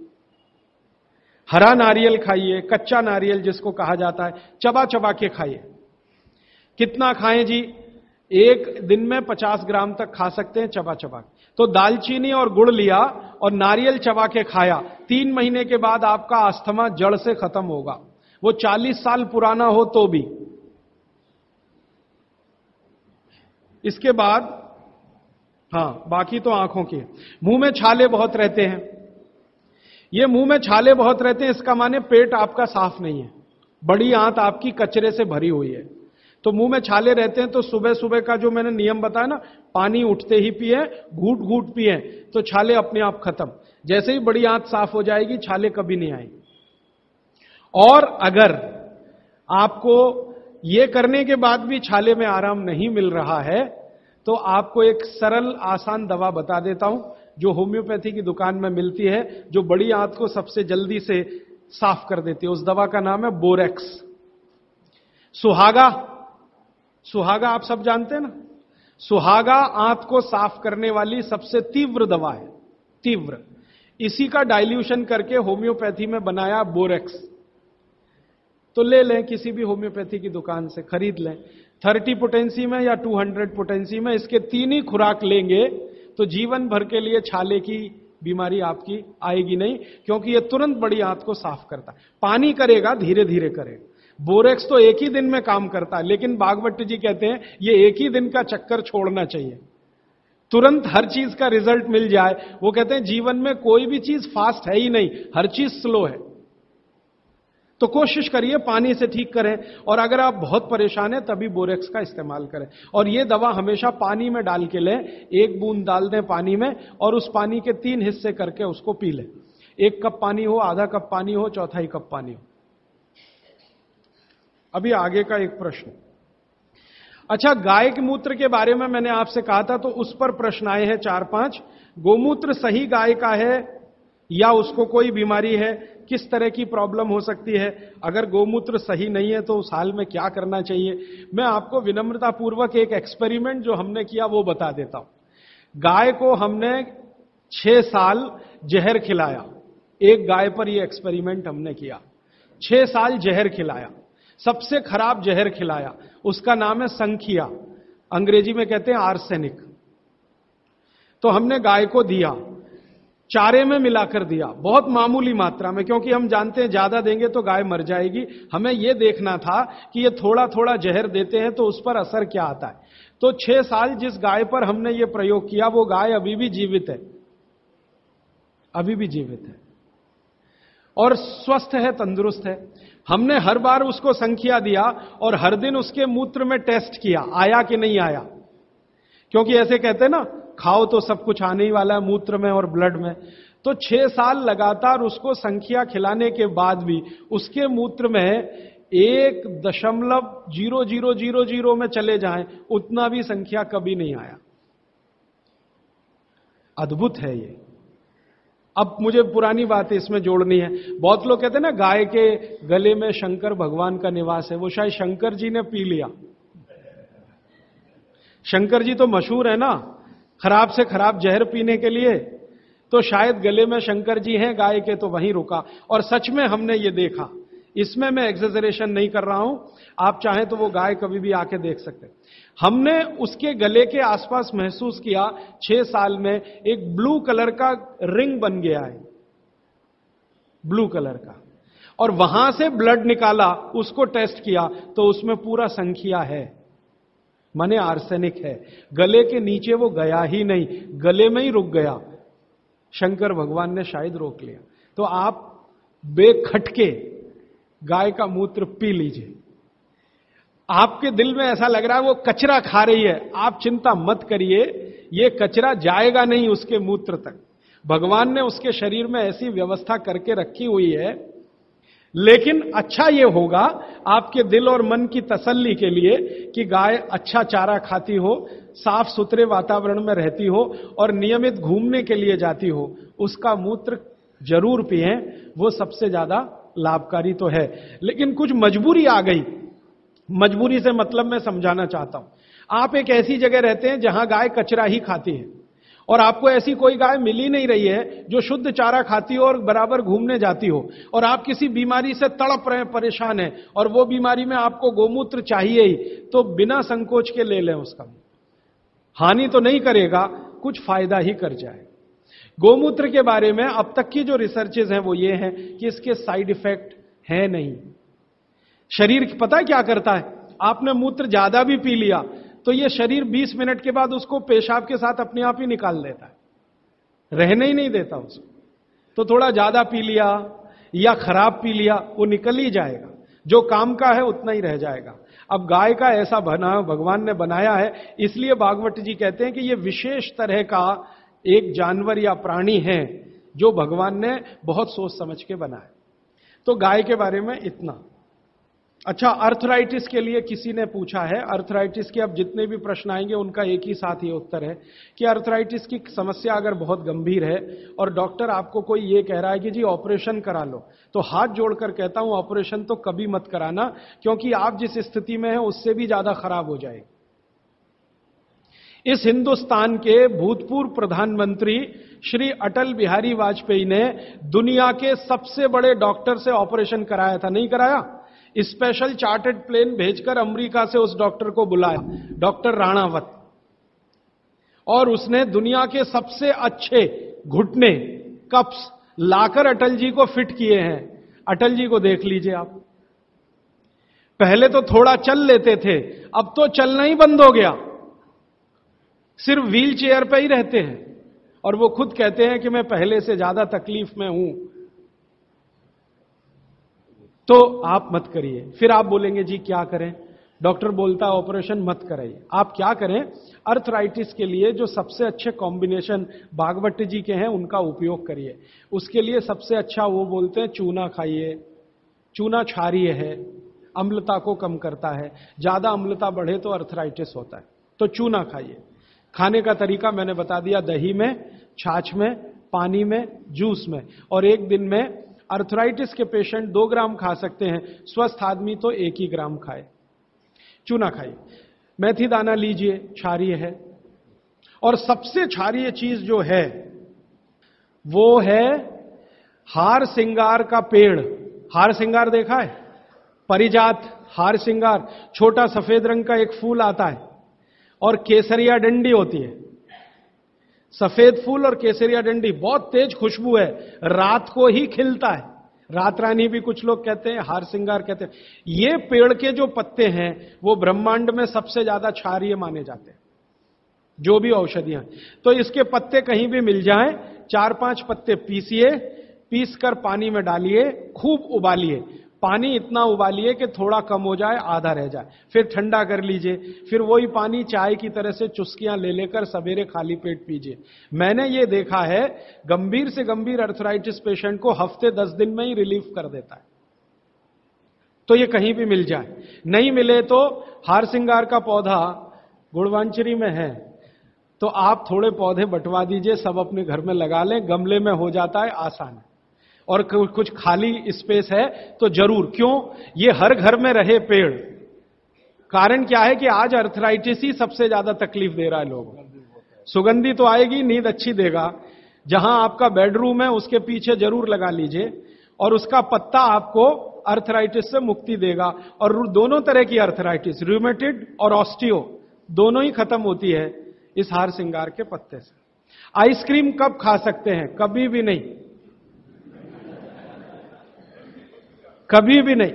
हरा नारियल खाइए, कच्चा नारियल जिसको कहा जाता है, चबा चबा के खाइए। कितना खाएँ जी? एक दिन में 50 ग्राम तक खा सकते हैं चबा चबा तो दालचीनी और गुड़ लिया और नारियल चबा के खाया। तीन महीने के बाद आपका अस्थमा जड़ से खत्म होगा। वो 40 साल पुराना हो तो भी। इसके बाद, हाँ, बाकी तो आँखों के मुँह में छाले बहुत रहते हैं। ये मुँह में छाले बहुत रहते हैं, इसका माने पेट आपका साफ़ नहीं है। बड़ी आंत आपकी कचरे से भरी हुई है। तो मुँह में छाले रहते हैं तो सुबह सुबह का जो मैंने नियम बताया ना, पानी उठते ही पिए घूट घूट पिए तो छाले अपने आप खत्म। जैसे ही बड़ी आंत साफ़ हो जाएगी, छाले कभी नहीं आएँगे। और अगर आपको ये करने के बाद भी छाले में आराम नहीं मिल रहा है तो आपको एक सरल, आसान दवा बता देता हूँ। जो होम्योपैथी की दुकान में मिलती है, जो बड़ी आंत को सबसे जल्दी से साफ़ कर देती है। उस दवा का नाम है बोरेक्स। सुहागा। सुहागा आप सब जानते हैं ना? सुहागा आंत को साफ़ करने वाली सबसे तीव्र दवा है। तीव्र। इसी का डाइल्यूशन करके होम्योपैथी में बनाया बोरेक्स। तो ले लें किसी भी होम्योपैथी की दुकान से, खरीद लें। थर्टी पोटेंसी में या टू हंड्रेड पोटेंसी में इसके तीन ही खुराक लेंगे। तो जीवन भर के लिए छाले की बीमारी आपकी आएगी नहीं, क्योंकि यह तुरंत बड़ी आंत को साफ़ करता पानी करेगा धीरे धीरे करेगा। बोरेक्स तो एक ही दिन में काम करता है, लेकिन बागवट जी कहते हैं, ये एक ही दिन का चक्कर छोड़ना चाहिए। तुरंत हर चीज़ का रिज़ल्ट मिल जाए। वो कहते हैं, जीवन में कोई भी चीज़ फास्ट है ही नहीं, हर चीज़ स्लो है। तो कोशिश करिए पानी से ठीक करें, और अगर आप बहुत परेशान हैं, तभी बोरेक्स का इस्तेमाल करें। और यह दवा हमेशा पानी में डाल के लें, एक बूंद डाल दें पानी में, और उस पानी के तीन हिस्से करके उसको पी लें। एक कप पानी हो, आधा कप पानी हो, चौथाई कप पानी हो। अभी आगे का एक प्रश्न। अच्छा गाय के मूत्र के बारे में मैंने आपसे कहा था तो उस पर प्रश्न आए हैं चार पाँच। गोमूत्र सही गाय का है, या उसको कोई बीमारी है? किस तरह की प्रॉब्लम हो सकती है? अगर गोमूत्र सही नहीं है तो उस हाल में क्या करना चाहिए? मैं आपको विनम्रतापूर्वक एक एक्सपेरिमेंट जो हमने किया, वो बता देता हूँ। गाय को हमने छह साल जहर खिलाया। एक गाय पर यह एक्सपेरिमेंट हमने किया। छह साल जहर खिलाया। सबसे खराब जहर खिलाया। उसका नाम है संखिया। अंग्रेज़ी में कहते हैं आर्सेनिक। तो हमने गाय को दिया। चारे में मिलाकर दिया। बहुत मामूली मात्रा में, क्योंकि हम जानते हैं ज़्यादा देंगे तो गाय मर जाएगी। हमें यह देखना था कि ये थोड़ा थोड़ा जहर देते हैं तो उस पर असर क्या आता है। तो छह साल जिस गाय पर हमने ये प्रयोग किया, वो गाय अभी भी जीवित है। अभी भी जीवित है। और स्वस्थ है, तंदुरुस्त है। हमने हर बार उसको संख्या दिया और हर दिन उसके मूत्र में टेस्ट किया, आया कि नहीं आया। क्योंकि ऐसे कहते ना खाओ तो सब कुछ आने ही वाला है, मूत्र में और ब्लड में। तो छह साल लगातार उसको संख्या खिलाने के बाद भी उसके मूत्र में एक दशमलव ज़ीरो ज़ीरो ज़ीरो ज़ीरो में चले जाए, उतना भी संख्या कभी नहीं आया। अद्भुत है ये। अब मुझे पुरानी बात इसमें जोड़नी है। बहुत लोग कहते हैं ना, गाय के गले में शंकर भगवान का निवास है, वो शायद शंकर जी ने पी लिया। शंकर जी तो मशहूर है ना। खराब से खराब जहर पीने के लिए। तो शायद गले में शंकर जी हैं, गाय के तो वहीं रुका। और सच में हमने ये देखा। इसमें मैं एक्सेजरेशन नहीं कर रहा हूँ। आप चाहें तो वो गाय कभी भी आके देख सकते हमने उसके गले के आसपास महसूस किया, छह साल में एक ब्लू कलर का रिंग बन गया है। ब्लू कलर का। और वहाँ से ब्लड निकाला, उसको टेस्ट किया तो उसमें पूरा संख्या है। माने आर्सेनिक है। गले के नीचे वो गया ही नहीं, गले में ही रुक गया। शंकर भगवान ने शायद रोक लिया। तो आप बेखटके गाय का मूत्र पी लीजिए। आपके दिल में ऐसा लग रहा है वो कचरा खा रही है। आप चिंता मत करिए, ये कचरा जाएगा नहीं उसके मूत्र तक। भगवान ने उसके शरीर में ऐसी व्यवस्था करके रखी हुई है लेकिन अच्छा यह होगा आपके दिल और मन की तसल्ली के लिए कि गाय अच्छा चारा खाती हो, साफ़ सुथरे वातावरण में रहती हो और नियमित घूमने के लिए जाती हो, उसका मूत्र ज़रूर पिए, वो सबसे ज़्यादा लाभकारी तो है। लेकिन कुछ मजबूरी आ गई। मजबूरी से मतलब मैं समझाना चाहता हूँ। आप एक ऐसी जगह रहते हैं जहाँ गाय कचरा ही खाती है। और आपको ऐसी कोई गाय मिल ही नहीं रही है जो शुद्ध चारा खाती हो और बराबर घूमने जाती हो। और आप किसी बीमारी से तड़प रहे परेशान है, और वो बीमारी में आपको गोमूत्र चाहिए ही तो बिना संकोच के ले लें उसका। हानि तो नहीं करेगा, कुछ फ़ायदा ही कर जाए। गोमूत्र के बारे में अब तक की जो रिसर्चेज हैं वो ये हैं कि इसके साइड इफ़ेक्ट है नहीं। शरीर पता है क्या करता है? आपने मूत्र ज़्यादा भी पी लिया तो ये शरीर 20 मिनट के बाद उसको पेशाब के साथ अपने आप ही निकाल देता है। रहने ही नहीं देता उसको। तो थोड़ा ज़्यादा पी लिया या खराब पी लिया, वो निकल ही जाएगा। जो काम का है, उतना ही रह जाएगा। अब गाय का ऐसा बना, भगवान ने बनाया है, इसलिए भागवत जी कहते हैं कि ये विशेष तरह का एक जानवर या प्राणी है, जो भगवान ने बहुत सोच समझ के बनाया। तो गाय के बारे में इतना। अच्छा अर्थराइटिस के लिए किसी ने पूछा है? अर्थराइटिस के अब जितने भी प्रश्न आएँगे, उनका एक ही साथ ये उत्तर है कि अर्थराइटिस की समस्या अगर बहुत गंभीर है और डॉक्टर आपको कोई ये कह रहा है कि जी ऑपरेशन करा लो तो हाथ जोड़कर कहता हूँ ऑपरेशन तो कभी मत कराना, क्योंकि आप जिस स्थिति में है, उससे भी ज़्यादा खराब हो जाएगी। इस हिंदुस्तान के भूतपूर्व प्रधानमंत्री श्री अटल बिहारी वाजपेयी ने दुनिया के सबसे बड़े डॉक्टर से ऑपरेशन कराया था, नहीं कराया? स्पेशल चार्टेड प्लेन भेजकर अमेरिका से उस डॉक्टर को बुलाया, डॉक्टर राणावत। और उसने दुनिया के सबसे अच्छे घुटने, कप्स लाकर अटल जी को फिट किए हैं। अटल जी को देख लीजिए आप। पहले तो थोड़ा चल लेते थे, अब तो चलना ही बंद हो गया। सिर्फ़ व्हील चेयर पर ही रहते हैं। और वो खुद कहते हैं कि मैं पहले से ज़्यादा तकलीफ़ में हूँ। तो आप मत करिए। फिर आप बोलेंगे, जी, क्या करें? डॉक्टर बोलता है ऑपरेशन मत कराइए। आप क्या करें? अर्थराइटिस के लिए जो सबसे अच्छे कॉम्बिनेशन बागवट जी के हैं, उनका उपयोग करिए। उसके लिए सबसे अच्छा वो बोलते हैं, चूना खाइए। चूना क्षारीय है। अम्लता को कम करता है। ज़्यादा अम्लता बढ़े तो अर्थराइटिस होता है। तो चूना खाइए। खाने का तरीका मैंने बता दिया, दही में, छाछ में, पानी में, जूस में। और एक दिन में अर्थराइटिस के पेशेंट दो ग्राम खा सकते हैं। स्वस्थ आदमी तो एक ही ग्राम खाए। चूना खाइए मेथी दाना लीजिए, क्षारीय है। और सबसे क्षारीय चीज़ जो है, वो है हार सिंगार का पेड़। हार सिंगार देखा है? परिजात हार सिंगार। छोटा सफ़ेद रंग का एक फूल आता है और केसरिया डंडी होती है। सफ़ेद फूल और केसरिया डंडी, बहुत तेज खुशबू है, रात को ही खिलता है। रात रानी भी कुछ लोग कहते हैं, हार सिंगार कहते हैं। ये पेड़ के जो पत्ते हैं, वो ब्रह्मांड में सबसे ज़्यादा क्षारीय माने जाते हैं, जो भी औषधियाँ तो इसके पत्ते कहीं भी मिल जाएँ, चार पाँच पत्ते पीसिए पीस कर पानी में डालिए, खूब उबालिए। पानी इतना उबालिए कि थोड़ा कम हो जाए, आधा रह जाए। फिर ठंडा कर लीजिए, फिर वही पानी चाय की तरह से चुस्कियाँ ले लेकर सवेरे खाली पेट पीजिए। मैंने ये देखा है, गंभीर से गंभीर अर्थराइटिस पेशेंट को हफ़्ते दस दिन में ही रिलीफ कर देता है। तो ये कहीं भी मिल जाए। नहीं मिले तो हार सिंगार का पौधा गुड़वांचरी में है तो आप थोड़े पौधे बंटवा दीजिए, सब अपने घर में लगा लें, गमले में हो जाता है आसान। है और कुछ खाली स्पेस है तो ज़रूर। क्यों? ये हर घर में रहे पेड़। कारण क्या है कि आज अर्थराइटिस ही सबसे ज़्यादा तकलीफ़ दे रहा है लोग सुगंधी तो आएगी, नींद अच्छी देगा। जहाँ आपका बेडरूम है, उसके पीछे ज़रूर लगा लीजिए। और उसका पत्ता आपको अर्थराइटिस से मुक्ति देगा। और दोनों तरह की अर्थराइटिस रूमेटिड और ऑस्टियो दोनों ही खत्म होती है इस हार सिंगार के पत्ते से। आइसक्रीम कब खा सकते हैं? कभी भी नहीं। कभी भी नहीं।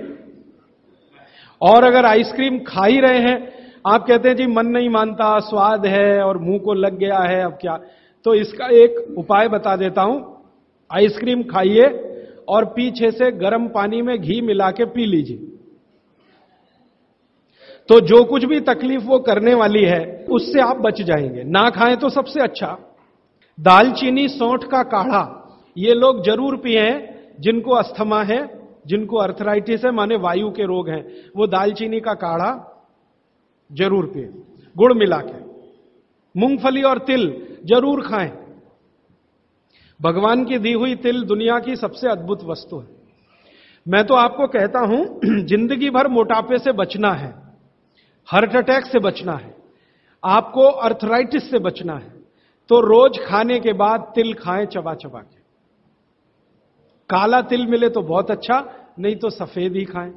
और अगर आइसक्रीम खा ही रहे हैं, आप कहते हैं, जी, मन नहीं मानता, स्वाद है और मुँह को लग गया है, अब क्या? तो इसका एक उपाय बता देता हूँ। आइसक्रीम खाइए और पीछे से गर्म पानी में घी मिला के पी लीजिए। तो जो कुछ भी तकलीफ़ वो करने वाली है, उससे आप बच जाएँगे। ना खाएँ तो सबसे अच्छा। दालचीनी, सौठ का काढ़ा, ये लोग ज़रूर पिए जिनको अस्थमा है जिनको अर्थराइटिस है, माने वायु के रोग हैं, वो दालचीनी का काढ़ा ज़रूर पिए, गुड़ मिला के। मूंगफली और तिल ज़रूर खाएँ। भगवान की दी हुई तिल दुनिया की सबसे अद्भुत वस्तु है। मैं तो आपको कहता हूँ, ज़िंदगी भर मोटापे से बचना है हार्ट अटैक से बचना है, आपको अर्थराइटिस से बचना है तो रोज खाने के बाद तिल खाएँ चबा चबा के। काला तिल मिले तो बहुत अच्छा नहीं तो सफ़ेद ही खाएँ।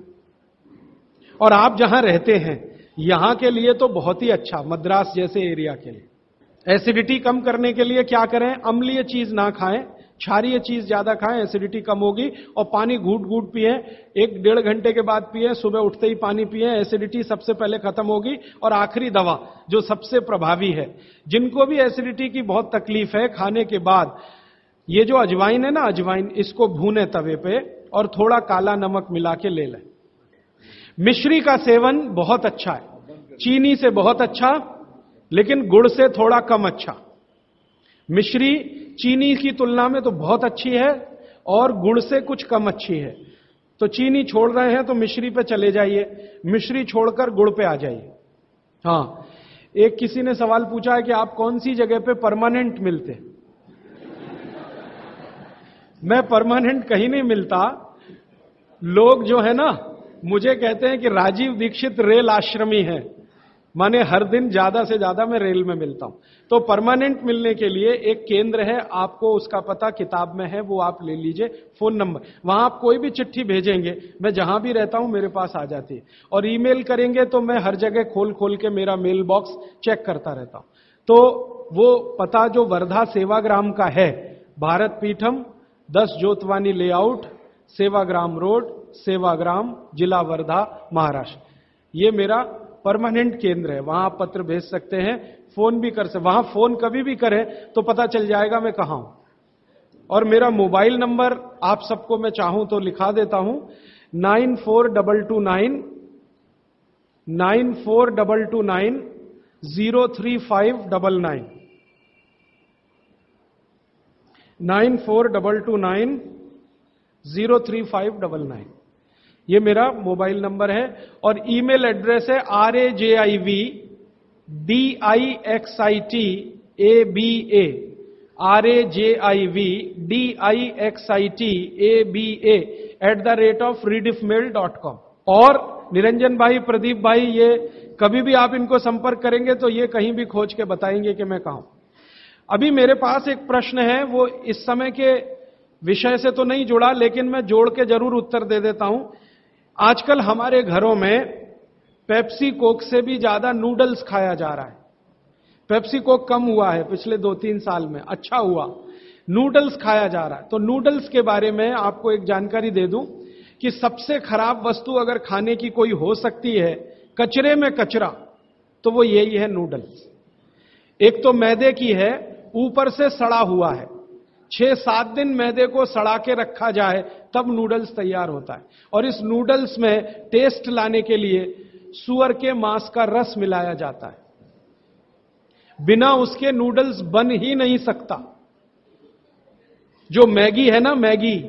और आप जहाँ रहते हैं, यहाँ के लिए तो बहुत ही अच्छा मद्रास जैसे एरिया के लिए। एसिडिटी कम करने के लिए क्या करें? अम्लीय चीज़ ना खाएँ, क्षारीय चीज़ ज़्यादा खाएँ, एसिडिटी कम होगी और पानी घूट घूट पिए, एक डेढ़ घंटे के बाद पिए, सुबह उठते ही पानी पिए, एसिडिटी सबसे पहले खत्म होगी। और आखिरी दवा, जो सबसे प्रभावी है, जिनको भी एसिडिटी की बहुत तकलीफ़ है, खाने के बाद, ये जो अजवाइन है ना, अजवाइन, इसको भूने तवे पे और थोड़ा काला नमक मिला के ले लें। मिश्री का सेवन बहुत अच्छा है। चीनी से बहुत अच्छा लेकिन गुड़ से थोड़ा कम अच्छा। मिश्री चीनी की तुलना में तो बहुत अच्छी है और गुड़ से कुछ कम अच्छी है। तो चीनी छोड़ रहे हैं तो मिश्री पे चले जाइए। मिश्री छोड़कर गुड़ पे आ जाइए। हाँ, एक किसी ने सवाल पूछा है कि आप कौन सी जगह पे परमानेंट मिलते? मैं परमानेंट कहीं नहीं मिलता। लोग जो है ना, मुझे कहते हैं कि राजीव दीक्षित रेल आश्रमी है। माने हर दिन ज़्यादा से ज़्यादा मैं रेल में मिलता हूँ। तो परमानेंट मिलने के लिए एक केंद्र है, आपको उसका पता किताब में है, वो आप ले लीजिए, फ़ोन नंबर। वहाँ आप कोई भी चिट्ठी भेजेंगे, मैं जहाँ भी रहता हूँ, मेरे पास आ जाती है। और ईमेल करेंगे तो मैं हर जगह खोल खोल के मेरा मेल बॉक्स चेक करता रहता हूँ। तो वो पता जो वर्धा सेवाग्राम का है, भारत पीठम, दस ज्योतवानी लेआउट सेवाग्राम रोड, सेवाग्राम, जिला वर्धा, महाराष्ट्र। ये मेरा परमानेंट केंद्र है, वहाँ आप पत्र भेज सकते हैं, फ़ोन भी कर सकते वहाँ फ़ोन कभी भी करें तो पता चल जाएगा मैं कहा हूँ। और मेरा मोबाइल नंबर आप सबको मैं चाहूँ तो लिखा देता हूँ, nine four double two nine nine four double two nine, zero three five double nine. Nine four double two nine zero three five double nine. ये मेरा मोबाइल नंबर है और ईमेल एड्रेस है R A J I V D I X I T A B A R A J I V D I X I T A B A at the rate of Rediff mail dot com और निरंजन भाई, प्रदीप भाई, ये कभी भी आप इनको संपर्क करेंगे तो ये कहीं भी खोज के बताएँगे कि मैं कहा अभी मेरे पास एक प्रश्न है, वो इस समय के विषय से तो नहीं जुड़ा, लेकिन मैं जोड़ के ज़रूर उत्तर दे देता हूँ। आजकल हमारे घरों में पेप्सी कोक से भी ज़्यादा नूडल्स खाया जा रहा है। पेप्सी कोक कम हुआ है पिछले दो तीन साल में अच्छा हुआ। नूडल्स खाया जा रहा है। तो नूडल्स के बारे में आपको एक जानकारी दे दूँ कि सबसे खराब वस्तु अगर खाने की कोई हो सकती है, कचरे में कचरा तो वो यही है नूडल्स। एक तो मैदे की है, ऊपर से सड़ा हुआ है। छह सात दिन मैदे को सड़ा के रखा जाए, तब नूडल्स तैयार होता है। और इस नूडल्स में टेस्ट लाने के लिए सुअर के मांस का रस मिलाया जाता है। बिना उसके नूडल्स बन ही नहीं सकता। जो मैगी है ना, मैगी,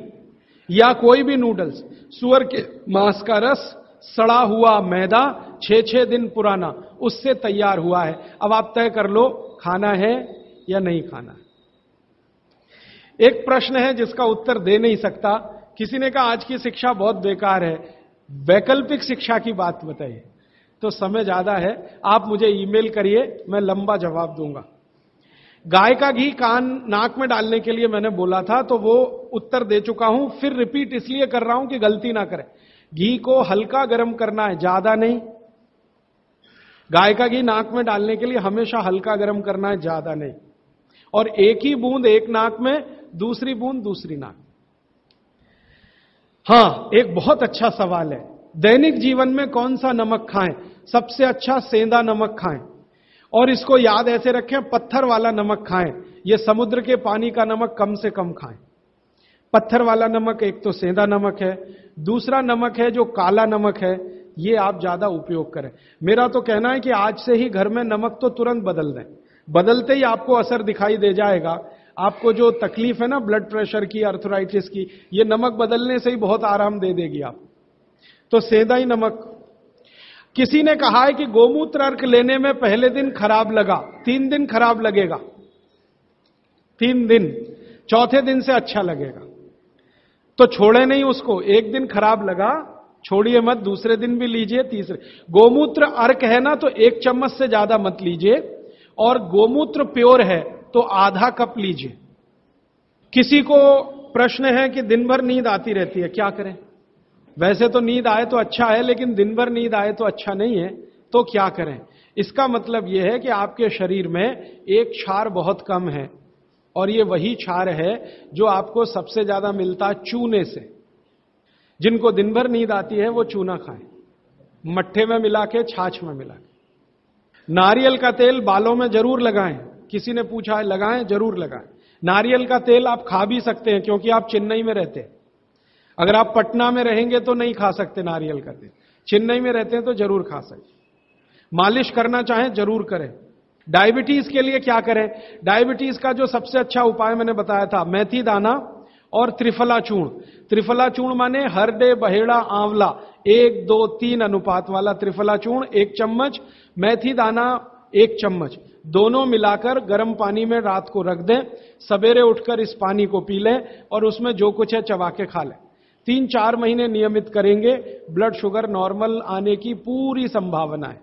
या कोई भी नूडल्स, सुअर के मांस का रस, सड़ा हुआ मैदा छह छह दिन पुराना, उससे तैयार हुआ है। अब आप तय कर लो, खाना है या नहीं खाना है। एक प्रश्न है जिसका उत्तर दे नहीं सकता। किसी ने कहा, आज की शिक्षा बहुत बेकार है। वैकल्पिक शिक्षा की बात बताइए। तो समय ज़्यादा है। आप मुझे ईमेल करिए, मैं लंबा जवाब दूँगा। गाय का घी कान नाक में डालने के लिए मैंने बोला था तो वो उत्तर दे चुका हूँ। फिर रिपीट इसलिए कर रहा हूँ कि गलती ना करें। घी को हल्का गर्म करना है, ज़्यादा नहीं। गाय का घी नाक में डालने के लिए हमेशा हल्का गर्म करना है, ज़्यादा नहीं। और एक ही बूंद एक नाक में दूसरी बूंद, दूसरी नाक। हाँ, एक बहुत अच्छा सवाल है। दैनिक जीवन में कौन सा नमक खाएँ? सबसे अच्छा सेंधा नमक खाएँ। और इसको याद ऐसे रखें, पत्थर वाला नमक खाएँ। यह समुद्र के पानी का नमक कम से कम खाएँ। पत्थर वाला नमक, एक तो सेंधा नमक है। दूसरा नमक है जो काला नमक है, ये आप ज़्यादा उपयोग करें। मेरा तो कहना है कि आज से ही घर में नमक तो तुरंत बदल दें। बदलते ही आपको असर दिखाई दे जाएगा। आपको जो तकलीफ़ है ना ब्लड प्रेशर की अर्थराइटिस की, ये नमक बदलने से ही बहुत आराम दे देगी आप। तो सेदा ही नमक। किसी ने कहा है कि गोमूत्र अर्क लेने में पहले दिन खराब लगा, तीन दिन खराब लगेगा। तीन दिन, चौथे दिन से अच्छा लगेगा। तो छोड़े नहीं उसको, एक दिन खराब लगा, छोड़िए मत, दूसरे दिन भी लीजिए, तीसरे। गोमूत्र अर्क है ना तो एक चम्मच से ज़्यादा मत लीजिए, और गोमूत्र प्योर है तो आधा कप लीजिए। किसी को प्रश्न है कि दिन भर नींद आती रहती है, क्या करें? वैसे तो नींद आए तो अच्छा है, लेकिन दिन भर नींद आए तो अच्छा नहीं है तो क्या करें? इसका मतलब यह है कि आपके शरीर में एक क्षार बहुत कम है, और ये वही क्षार है जो आपको सबसे ज़्यादा मिलता चूने से। जिनको दिन भर नींद आती है, वो चूना खाएँ। मट्ठे में मिला के, छाछ में मिला के। नारियल का तेल बालों में ज़रूर लगाएँ। किसी ने पूछा है, लगाएँ, ज़रूर लगाएँ। नारियल का तेल आप खा भी सकते हैं, क्योंकि आप चेन्नई में रहते हैं। अगर आप पटना में रहेंगे तो नहीं खा सकते नारियल का तेल। चेन्नई में रहते हैं तो ज़रूर खा सकते मालिश करना चाहें, ज़रूर करें। डायबिटीज़ के लिए क्या करें? डायबिटीज़ का जो सबसे अच्छा उपाय मैंने बताया था, मेथी दाना और त्रिफला चूर्ण। त्रिफला चूर्ण माने हर डे बहेड़ा, आंवला। एक, दो, तीन अनुपात वाला त्रिफला चूर्ण, एक चम्मच। मेथी दाना, एक चम्मच। दोनों मिलाकर गर्म पानी में रात को रख दें, सवेरे उठकर इस पानी को पी लें और उसमें जो कुछ है चबा के खा लें। तीन चार महीने नियमित करेंगे ब्लड शुगर नॉर्मल आने की पूरी संभावना है।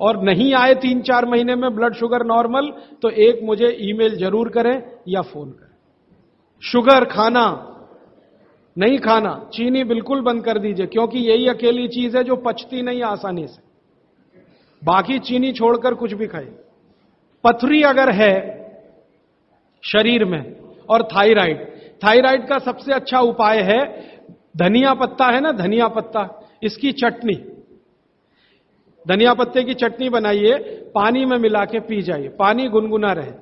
और नहीं आए तीन चार महीने में ब्लड शुगर नॉर्मल तो एक मुझे ईमेल ज़रूर करें या फ़ोन करें। शुगर खाना, नहीं खाना, चीनी बिल्कुल बंद कर दीजिए, क्योंकि यही अकेली चीज़ है जो पचती नहीं आसानी से। बाकी चीनी छोड़कर कुछ भी खाइए। पथरी अगर है शरीर में और थायराइड थायराइड का सबसे अच्छा उपाय है, धनिया पत्ता है ना, धनिया पत्ता, इसकी चटनी। धनिया पत्ते की चटनी बनाइए, पानी में मिला के पी जाइए, पानी गुनगुना रहे।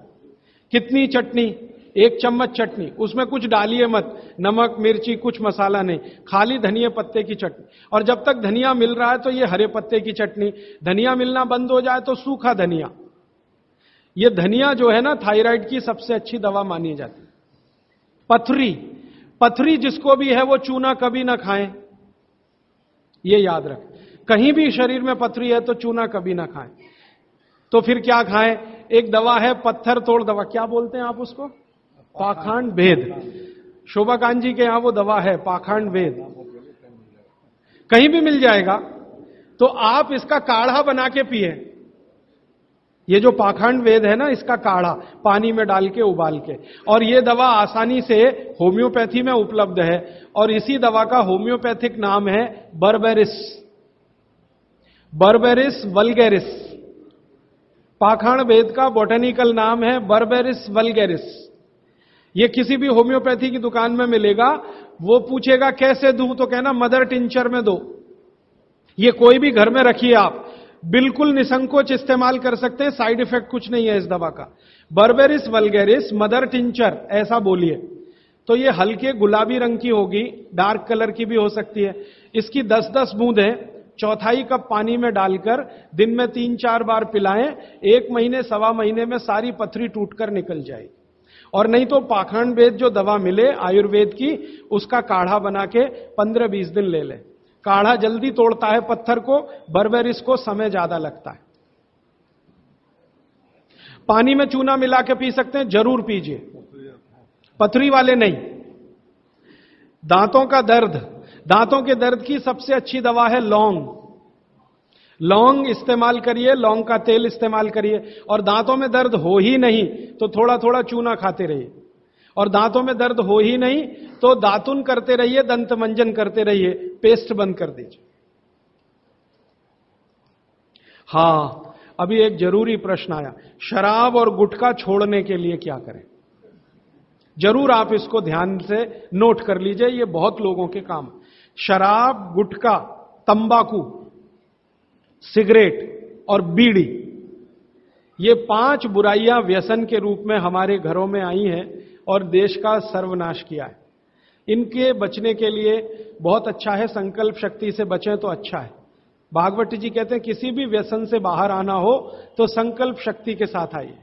कितनी चटनी? एक चम्मच चटनी, उसमें कुछ डालिए मत, नमक, मिर्ची, कुछ मसाला नहीं, खाली धनिया पत्ते की चटनी। और जब तक धनिया मिल रहा है तो ये हरे पत्ते की चटनी। धनिया मिलना बंद हो जाए तो सूखा धनिया। ये धनिया जो है ना, थायराइड की सबसे अच्छी दवा मानी जाती है। पथरी पथरी जिसको भी है, वो चूना कभी ना खाएँ। ये याद रखें। कहीं भी शरीर में पथरी है तो चूना कभी ना खाएँ। तो फिर क्या खाएँ? एक दवा है, पत्थर तोड़ दवा। क्या बोलते हैं आप उसको? पाखंड भेद। शोभाकांत जी के यहाँ वो दवा है, पाखंड भेद। कहीं भी मिल जाएगा। तो आप इसका काढ़ा बना के पिए। ये जो पाखंड वेद है ना, इसका काढ़ा पानी में डाल के, उबाल के। और ये दवा आसानी से होम्योपैथी में उपलब्ध है। और इसी दवा का होम्योपैथिक नाम है बर्बेरिस। Berberis vulgaris. पाखंड वेद का बोटेनिकल नाम है बर्बेरिस वलगेरिस। ये किसी भी होम्योपैथी की दुकान में मिलेगा, वो पूछेगा, कैसे दूँ? तो कहना, मदर टिंचर में दो। ये कोई भी घर में रखिए आप। बिल्कुल निसंकोच इस्तेमाल कर सकते हैं साइड इफ़ेक्ट कुछ नहीं है इस दवा का। बर्बेरिस वलगेरिस मदर टिंचर ऐसा बोलिए। तो ये हल्के गुलाबी रंग की होगी डार्क कलर की भी हो सकती है। इसकी 10-10 बूंदें, चौथाई कप पानी में डालकर दिन में तीन चार बार पिलाएँ, एक महीने, सवा महीने में सारी पथरी टूटकर निकल जाएगी। और नहीं तो पाखंड वेद जो दवा मिले, आयुर्वेद की, उसका काढ़ा बना के पंद्रह बीस दिन ले ले। काढ़ा जल्दी तोड़ता है पत्थर को बर्बेरिस को समय ज़्यादा लगता है। पानी में चूना मिला के पी सकते हैं, ज़रूर पीजिए। पथरी वाले नहीं। दांतों का दर्द। दांतों के दर्द की सबसे अच्छी दवा है लौंग। लौंग इस्तेमाल करिए, लौंग का तेल इस्तेमाल करिए। और दांतों में दर्द हो ही नहीं तो थोड़ा थोड़ा चूना खाते रहिए। और दांतों में दर्द हो ही नहीं तो दातुन करते रहिए, दंत मंजन करते रहिए, पेस्ट बंद कर दीजिए। हाँ, अभी एक ज़रूरी प्रश्न आया। शराब और गुटखा छोड़ने के लिए क्या करें? ज़रूर आप इसको ध्यान से नोट कर लीजिए, ये बहुत लोगों के काम शराब, गुटखा, तंबाकू, सिगरेट और बीड़ी, ये पाँच बुराइयाँ व्यसन के रूप में हमारे घरों में आई हैं और देश का सर्वनाश किया है। इनके बचने के लिए बहुत अच्छा है, संकल्प शक्ति से बचें तो अच्छा है। भागवत जी कहते हैं, किसी भी व्यसन से बाहर आना हो तो संकल्प शक्ति के साथ आइए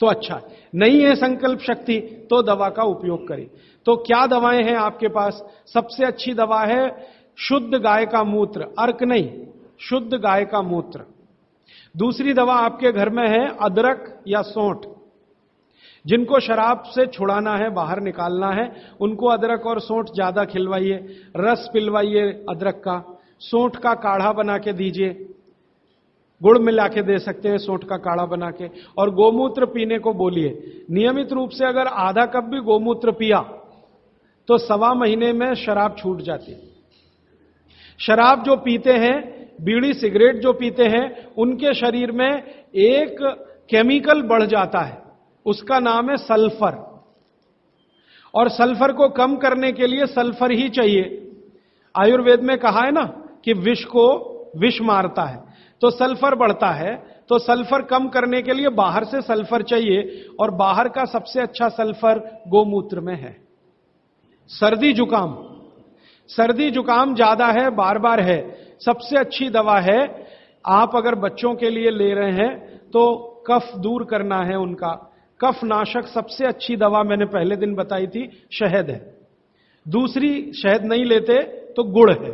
तो अच्छा है। नहीं है संकल्प शक्ति तो दवा का उपयोग करें। तो क्या दवाएँ हैं आपके पास? सबसे अच्छी दवा है शुद्ध गाय का मूत्र, अर्क नहीं, शुद्ध गाय का मूत्र। दूसरी दवा आपके घर में है, अदरक या सोंठ। जिनको शराब से छुड़ाना है, बाहर निकालना है, उनको अदरक और सोंठ ज़्यादा खिलवाइए। रस पिलवाइए अदरक का। सोंठ का काढ़ा बना के दीजिए। गुड़ मिला के दे सकते हैं सोंठ का काढ़ा बना के। और गोमूत्र पीने को बोलिए। नियमित रूप से अगर आधा कप भी गोमूत्र पिया तो सवा महीने में शराब छूट जाती। है शराब जो पीते हैं, बीड़ी सिगरेट जो पीते हैं, उनके शरीर में एक केमिकल बढ़ जाता है। उसका नाम है सल्फ़र। और सल्फ़र को कम करने के लिए सल्फ़र ही चाहिए। आयुर्वेद में कहा है ना कि विष को विष मारता है तो सल्फ़र बढ़ता है तो सल्फ़र कम करने के लिए बाहर से सल्फ़र चाहिए, और बाहर का सबसे अच्छा सल्फ़र गोमूत्र में है। सर्दी जुकाम। सर्दी जुकाम ज़्यादा है बार बार है। सबसे अच्छी दवा है, आप अगर बच्चों के लिए ले रहे हैं तो कफ दूर करना है उनका। कफ नाशक सबसे अच्छी दवा मैंने पहले दिन बताई थी, शहद है। दूसरी, शहद नहीं लेते तो गुड़ है।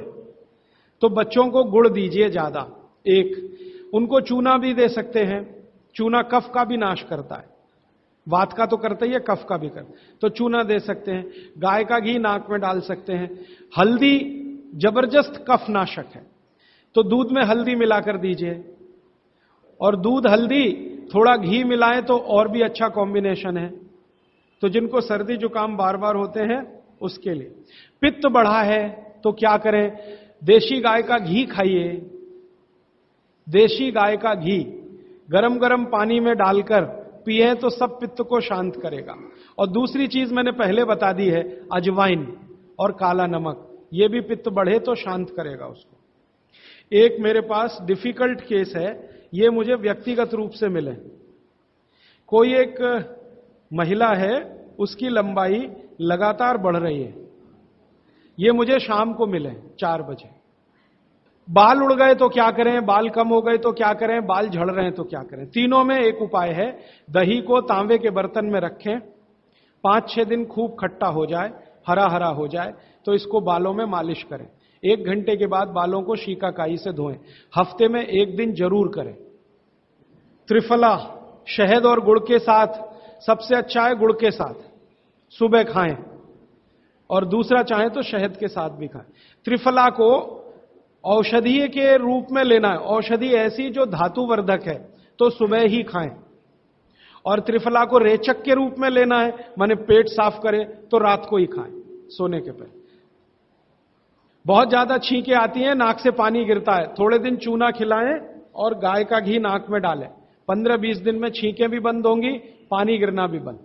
तो बच्चों को गुड़ दीजिए ज़्यादा। एक, उनको चूना भी दे सकते हैं। चूना कफ का भी नाश करता है। वात का तो करता ही है, कफ का भी कर। तो चूना दे सकते हैं। गाय का घी नाक में डाल सकते हैं। हल्दी ज़बरदस्त कफ नाशक है। तो दूध में हल्दी मिलाकर दीजिए। और दूध हल्दी थोड़ा घी मिलाएँ तो और भी अच्छा कॉम्बिनेशन है। तो जिनको सर्दी जुकाम बार बार होते हैं, उसके लिए। पित्त बढ़ा है तो क्या करें? देशी गाय का घी खाइए। देशी गाय का घी गरम गरम पानी में डालकर पिए तो सब पित्त को शांत करेगा। और दूसरी चीज़ मैंने पहले बता दी है, अजवाइन और काला नमक। ये भी पित्त बढ़े तो शांत करेगा उसको। एक मेरे पास डिफ़िकल्ट केस है ये मुझे व्यक्तिगत रूप से मिले। कोई एक महिला है, उसकी लंबाई लगातार बढ़ रही है। ये मुझे शाम को मिले, चार बजे। बाल उड़ गए तो क्या करें? बाल कम हो गए तो क्या करें? बाल झड़ रहे हैं तो क्या करें? तीनों में एक उपाय है, दही को तांबे के बर्तन में रखें। पाँच, छह दिन खूब खट्टा हो जाए हरा हरा हो जाए तो इसको बालों में मालिश करें। एक घंटे के बाद बालों को शीकाकाई से धोएँ। हफ़्ते में एक दिन ज़रूर करें। त्रिफला, शहद और गुड़ के साथ, सबसे अच्छा है गुड़ के साथ। सुबह खाएँ। और दूसरा चाहे तो शहद के साथ भी खाएँ। त्रिफला को औषधीय के रूप में लेना है। औषधि ऐसी जो धातुवर्धक है तो सुबह ही खाएँ। और त्रिफला को रेचक के रूप में लेना है, माने पेट साफ़ करे तो रात को ही खाएँ, सोने के पहले। बहुत ज़्यादा छींके आती हैं, नाक से पानी गिरता है। थोड़े दिन चूना खिलाएँ और गाय का घी नाक में डालें। पंद्रह बीस दिन में छींकें भी बंद होंगी, पानी गिरना भी बंद।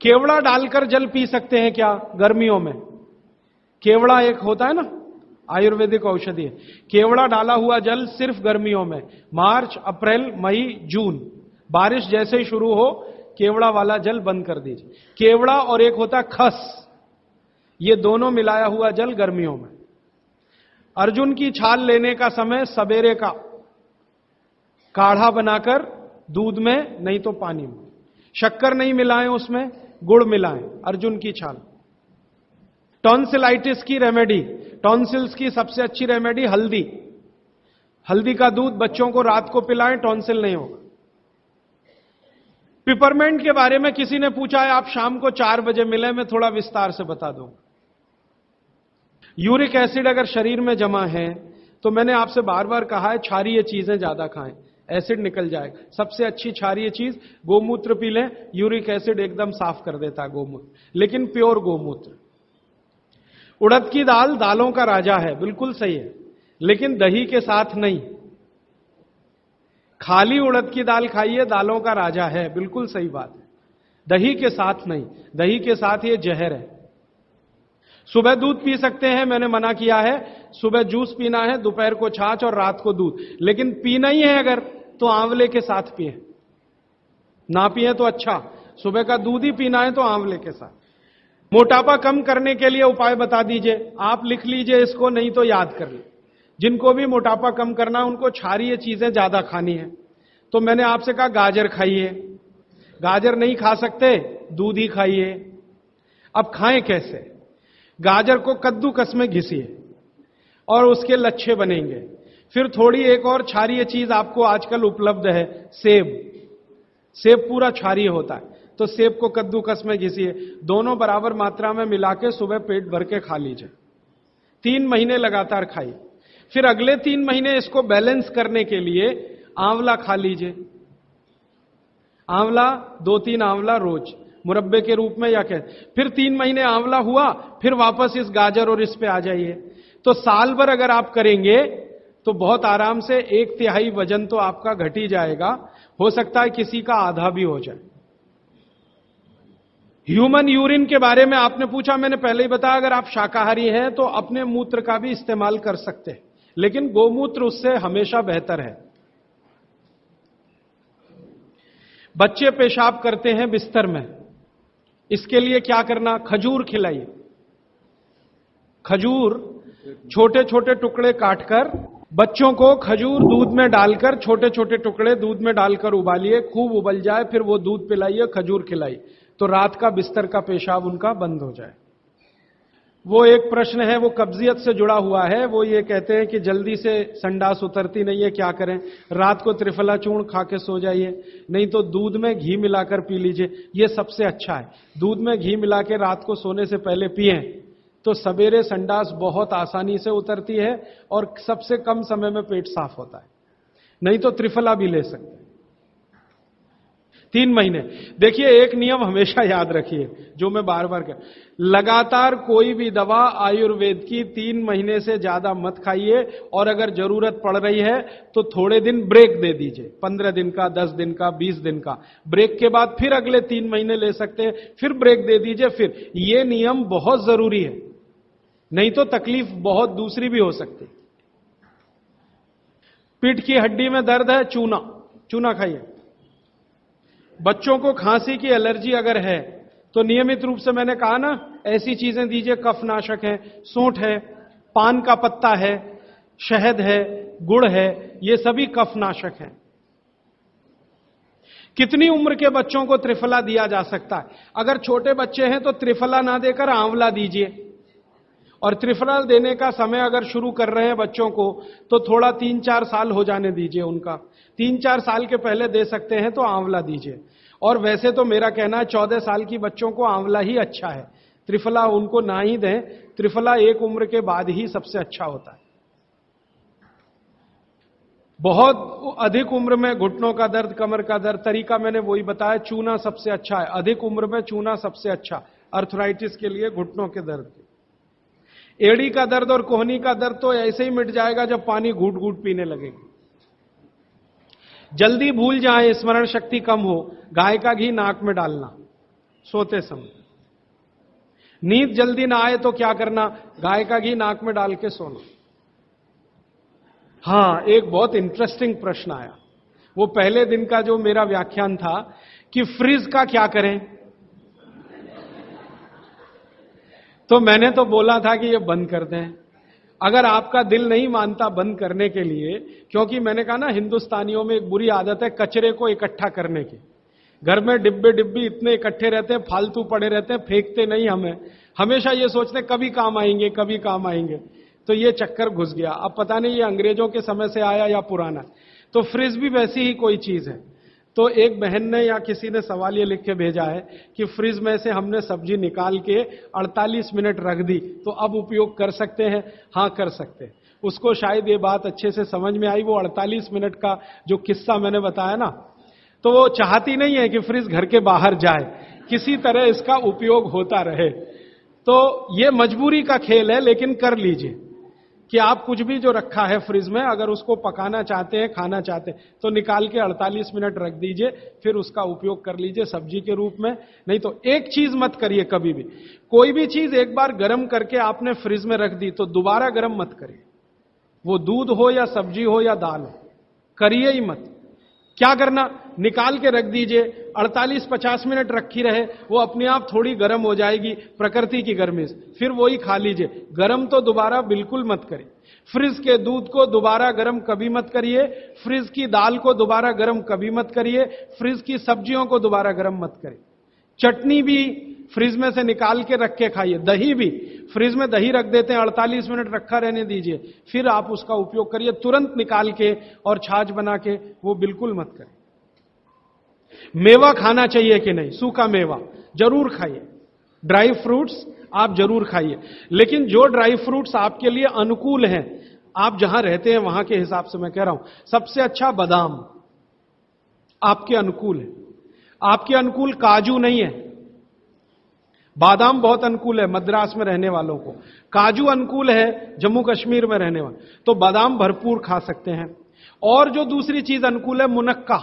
केवड़ा डालकर जल पी सकते हैं क्या गर्मियों में? केवड़ा एक होता है ना, आयुर्वेदिक औषधि है। केवड़ा डाला हुआ जल सिर्फ़ गर्मियों में, मार्च, अप्रैल, मई, जून। बारिश जैसे ही शुरू हो, केवड़ा वाला जल बंद कर दीजिए। केवड़ा और एक होता खस, ये दोनों मिलाया हुआ जल गर्मियों में। अर्जुन की छाल लेने का समय सवेरे का। काढ़ा बनाकर दूध में, नहीं तो पानी में। शक्कर नहीं मिलाएँ उसमें, गुड़ मिलाएँ, अर्जुन की छाल। टॉन्सिलाइटिस की रेमेडी टॉन्सिल्स की सबसे अच्छी रेमेडी हल्दी। हल्दी का दूध बच्चों को रात को पिलाएँ, टॉन्सिल नहीं होगा। पिपरमेंट के बारे में किसी ने पूछा है, आप शाम को चार बजे मिले, मैं थोड़ा विस्तार से बता दूँ। यूरिक एसिड अगर शरीर में जमा है तो मैंने आपसे बार बार कहा है, क्षारीय चीज़ें ज़्यादा खाएँ। एसिड निकल जाएगा सबसे अच्छी क्षारीय चीज़, गोमूत्र पी लें, यूरिक एसिड एकदम साफ़ कर देता गोमूत्र। लेकिन प्योर गोमूत्र। उड़द की दाल दालों का राजा है, बिल्कुल सही है, लेकिन दही के साथ नहीं। खाली उड़द की दाल खाइए, दालों का राजा है, बिल्कुल सही बात है। दही के साथ नहीं, दही के साथ ये जहर है। सुबह दूध पी सकते हैं, मैंने मना किया है, सुबह जूस पीना है, दोपहर को छाछ और रात को दूध। लेकिन पीना ही है अगर। तो आंवले के साथ पिए। ना पिए तो अच्छा। सुबह का दूध ही पीना है तो आंवले के साथ। मोटापा कम करने के लिए उपाय बता दीजिए। आप लिख लीजिए इसको, नहीं तो याद कर ली जिनको भी मोटापा कम करना है, उनको क्षारीय चीज़ें ज़्यादा खानी है। तो मैंने आपसे कहा, गाजर खाइए। गाजर नहीं खा सकते, दूध ही खाइए। अब खाएँ कैसे? गाजर को कद्दू कस में घिसिए और उसके लच्छे बनेंगे। फिर थोड़ी एक और क्षारीय चीज़ आपको आजकल उपलब्ध है, सेब। सेब पूरा क्षारीय होता है तो सेब को कद्दूकस में घिसिए। दोनों बराबर मात्रा में मिला के सुबह पेट भर के खा लीजिए। तीन महीने लगातार खाइए। फिर अगले तीन महीने इसको बैलेंस करने के लिए आंवला खा लीजिए। आंवला, दो तीन आंवला रोज, मुरब्बे के रूप में या कह फिर तीन महीने आंवला हुआ, फिर वापस इस गाजर और इस पे आ जाइए। तो साल भर अगर आप करेंगे तो बहुत आराम से एक तिहाई वज़न तो आपका घट ही जाएगा। हो सकता है किसी का आधा भी हो जाए। ह्यूमन यूरिन के बारे में आपने पूछा, मैंने पहले ही बताया, अगर आप शाकाहारी हैं तो अपने मूत्र का भी इस्तेमाल कर सकते हैं। लेकिन गोमूत्र उससे हमेशा बेहतर है। बच्चे पेशाब करते हैं बिस्तर में। इसके लिए क्या करना? खजूर खिलाइए। खजूर छोटे छोटे टुकड़े काटकर बच्चों को खजूर दूध में डालकर छोटे छोटे टुकड़े दूध में डालकर उबालिए, खूब उबल जाए, फिर वो दूध पिलाइए, खजूर खिलाइए। तो रात का बिस्तर का पेशाब उनका बंद हो जाए। वो एक प्रश्न है, वो कब्जियत से जुड़ा हुआ है। वो ये कहते हैं कि जल्दी से संडास उतरती नहीं है, क्या करें? रात को त्रिफला चूर्ण खा के सो जाइए। नहीं तो दूध में घी मिलाकर पी लीजिए। ये सबसे अच्छा है। दूध में घी मिला के रात को सोने से पहले पिए। तो सवेरे संडास बहुत आसानी से उतरती है और सबसे कम समय में पेट साफ़ होता है। नहीं तो त्रिफला भी ले सकते हैं। तीन महीने। देखिए, एक नियम हमेशा याद रखिए, जो मैं बार बार कर लगातार कोई भी दवा आयुर्वेद की तीन महीने से ज़्यादा मत खाइए, और अगर ज़रूरत पड़ रही है तो थोड़े दिन ब्रेक दे दीजिए। पंद्रह दिन का, दस दिन का, बीस दिन का। ब्रेक के बाद फिर अगले तीन महीने ले सकते हैं, फिर ब्रेक दे दीजिए, फिर। ये नियम बहुत ज़रूरी है। नहीं तो तकलीफ़ बहुत दूसरी भी हो सकती। पीठ की हड्डी में दर्द है, चूना चूना खाइए। बच्चों को खांसी की एलर्जी अगर है तो नियमित रूप से मैंने कहा ना, ऐसी चीज़ें दीजिए कफनाशक है, सूंठ है, पान का पत्ता है, शहद है, गुड़ है, ये सभी कफनाशक हैं। कितनी उम्र के बच्चों को त्रिफला दिया जा सकता है? अगर छोटे बच्चे हैं तो त्रिफला ना देकर आंवला दीजिए। और त्रिफला देने का समय अगर शुरू कर रहे हैं बच्चों को तो थोड़ा तीन चार साल हो जाने दीजिए उनका। तीन चार साल के पहले दे सकते हैं तो आंवला दीजिए। और वैसे तो मेरा कहना है, चौदह साल की बच्चों को आंवला ही अच्छा है। त्रिफला उनको ना ही दें, त्रिफला एक उम्र के बाद ही सबसे अच्छा होता है। बहुत अधिक उम्र में घुटनों का दर्द, कमर का दर्द, तरीका मैंने वही बताया, चूना सबसे अच्छा है। अधिक उम्र में चूना सबसे अच्छा अर्थराइटिस के लिए घुटनों के दर्द एड़ी का दर्द और कोहनी का दर्द तो ऐसे ही मिट जाएगा जब पानी घूट घूट पीने लगेगी। जल्दी भूल जाए, स्मरण शक्ति कम हो, गाय का घी नाक में डालना, सोते समय। नींद जल्दी ना आए तो क्या करना, गाय का घी नाक में डाल के सोना। हाँ, एक बहुत इंटरेस्टिंग प्रश्न आया। वो पहले दिन का जो मेरा व्याख्यान था कि फ्रिज का क्या करें? तो मैंने तो बोला था कि ये बंद कर दें। अगर आपका दिल नहीं मानता बंद करने के लिए, क्योंकि मैंने कहा ना, हिंदुस्तानियों में एक बुरी आदत है कचरे को इकट्ठा करने की। घर में डिब्बे डिब्बी इतने इकट्ठे रहते हैं, फालतू पड़े रहते हैं, फेंकते नहीं हमें। हमेशा ये सोचते कभी काम आएँगे, कभी काम आएँगे। तो ये चक्कर घुस गया। अब पता नहीं ये अंग्रेज़ों के समय से आया या पुराना। तो फ्रिज भी वैसी ही कोई चीज़ है। तो एक बहन ने या किसी ने सवाल ये लिख के भेजा है कि फ्रिज में से हमने सब्ज़ी निकाल के 48 मिनट रख दी तो अब उपयोग कर सकते हैं? हाँ कर सकते हैं। उसको शायद ये बात अच्छे से समझ में आई, वो 48 मिनट का जो किस्सा मैंने बताया ना तो वो चाहती नहीं है कि फ्रिज घर के बाहर जाए, किसी तरह इसका उपयोग होता रहे। तो ये मजबूरी का खेल है, लेकिन कर लीजिए। कि आप कुछ भी जो रखा है फ्रिज में, अगर उसको पकाना चाहते हैं, खाना चाहते हैं तो निकाल के 48 मिनट रख दीजिए, फिर उसका उपयोग कर लीजिए सब्ज़ी के रूप में। नहीं तो एक चीज़ मत करिए कभी भी। कोई भी चीज़ एक बार गर्म करके आपने फ्रिज में रख दी तो दोबारा गर्म मत करिए। वो दूध हो या सब्ज़ी हो या दाल हो, करिए ही मत। क्या करना? निकाल के रख दीजिए। 48-50 मिनट रखी रहे, वो अपने आप थोड़ी गर्म हो जाएगी प्रकृति की गर्मी से। फिर वही खा लीजिए। गर्म तो दोबारा बिल्कुल मत करें फ्रिज के दूध को दोबारा गर्म कभी मत करिए। फ्रिज की दाल को दोबारा गर्म कभी मत करिए। फ्रिज की सब्जियों को दोबारा गर्म मत करिए। चटनी भी फ्रिज में से निकाल के रख के खाइए। दही भी। फ्रिज में दही रख देते हैं 48 मिनट रखा रहने दीजिए। फिर आप उसका उपयोग करिए, तुरंत निकाल के और छाछ बना के वो बिल्कुल मत करें। मेवा खाना चाहिए कि नहीं? सूखा मेवा। ज़रूर खाइए। ड्राई फ्रूट्स आप ज़रूर खाइए। लेकिन जो ड्राई फ्रूट्स आपके लिए अनुकूल हैं, आप जहाँ रहते हैं वहाँ के हिसाब से मैं कह रहा हूँ, सबसे अच्छा बादाम आपके अनुकूल है। आपके अनुकूल काजू नहीं है। बादाम बहुत अनुकूल है, मद्रास में रहने वालों को। काजू अनुकूल है, जम्मू कश्मीर में रहने वाले। तो बादाम भरपूर खा सकते हैं। और जो दूसरी चीज़ अनुकूल है, मुनक्का।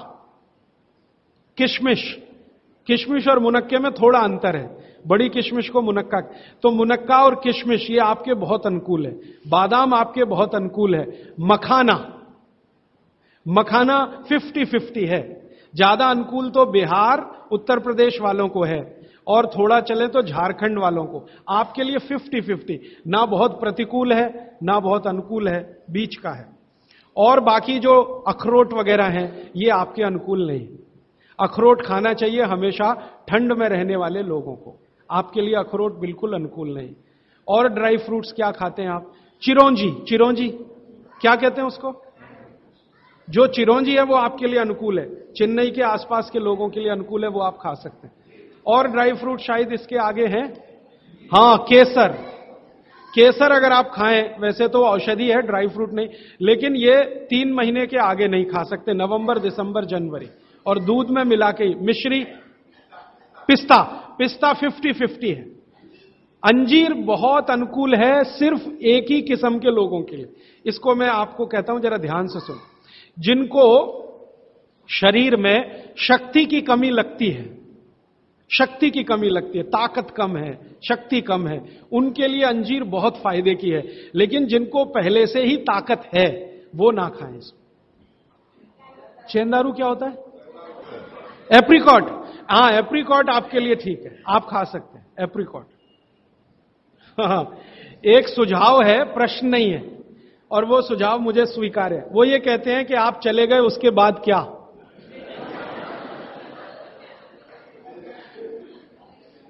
किशमिश। किशमिश और मुनक्के में थोड़ा अंतर है। बड़ी किशमिश को मुनक्का। तो मुनक्का और किशमिश, ये आपके बहुत अनुकूल है। बादाम आपके बहुत अनुकूल है। मखाना। मखाना 50-50 है। ज़्यादा अनुकूल तो बिहार, उत्तर प्रदेश वालों को है। और थोड़ा चले तो झारखंड वालों को। आपके लिए 50-50 ना बहुत प्रतिकूल है, ना बहुत अनुकूल है, बीच का है। और बाकी जो अखरोट वगैरह हैं, ये आपके अनुकूल नहीं। अखरोट खाना चाहिए हमेशा ठंड में रहने वाले लोगों को। आपके लिए अखरोट बिल्कुल अनुकूल नहीं। और ड्राई फ्रूट्स क्या खाते हैं आप? चिरौंजी। चिरौंजी? क्या कहते हैं उसको? जो चिरौंजी है वो आपके लिए अनुकूल है। चेन्नई के आसपास के लोगों के लिए अनुकूल है, वो आप खा सकते हैं। और ड्राई फ्रूट शायद इसके आगे हैं। हाँ, केसर। केसर अगर आप खाएँ, वैसे तो औषधि है, ड्राई फ्रूट नहीं, लेकिन ये तीन महीने के आगे नहीं खा सकते, नवंबर, दिसंबर, जनवरी। और दूध में मिला के मिश्री, पिस्ता पिस्ता फिफ्टी फिफ्टी है। अंजीर बहुत अनुकूल है सिर्फ़ एक ही किस्म के लोगों के लिए। इसको मैं आपको कहता हूँ, जरा ध्यान से सुन। जिनको शरीर में शक्ति की कमी लगती है शक्ति की कमी लगती है, ताकत कम है, शक्ति कम है। उनके लिए अंजीर बहुत फ़ायदे की है, लेकिन जिनको पहले से ही ताकत है, वो ना खाएँ इसको। चेंदारू क्या होता है? एप्रिकॉट। हाँ एप्रिकॉट आपके लिए ठीक है, आप खा सकते हैं, एप्रिकॉट। हाँ एक सुझाव है, प्रश्न नहीं है, और वो सुझाव मुझे स्वीकार है। वो ये कहते हैं कि आप चले गए, उसके बाद क्या?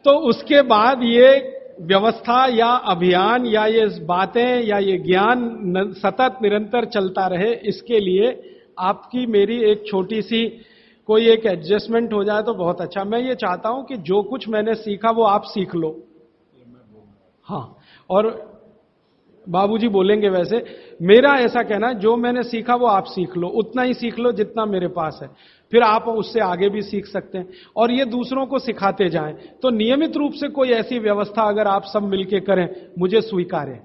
तो उसके बाद ये व्यवस्था या अभियान या ये बातें या ये ज्ञान सतत निरंतर चलता रहे, इसके लिए आपकी मेरी एक छोटी सी कोई एक एडजस्टमेंट हो जाए तो बहुत अच्छा। मैं ये चाहता हूँ कि जो कुछ मैंने सीखा वो आप सीख लो। हाँ और बाबूजी बोलेंगे वैसे, मेरा ऐसा कहना जो मैंने सीखा वो आप सीख लो, उतना ही सीख लो जितना मेरे पास है। फिर आप उससे आगे भी सीख सकते हैं। और ये दूसरों को सिखाते जाएँ। तो नियमित रूप से कोई ऐसी व्यवस्था अगर आप सब मिलके करें, मुझे स्वीकार।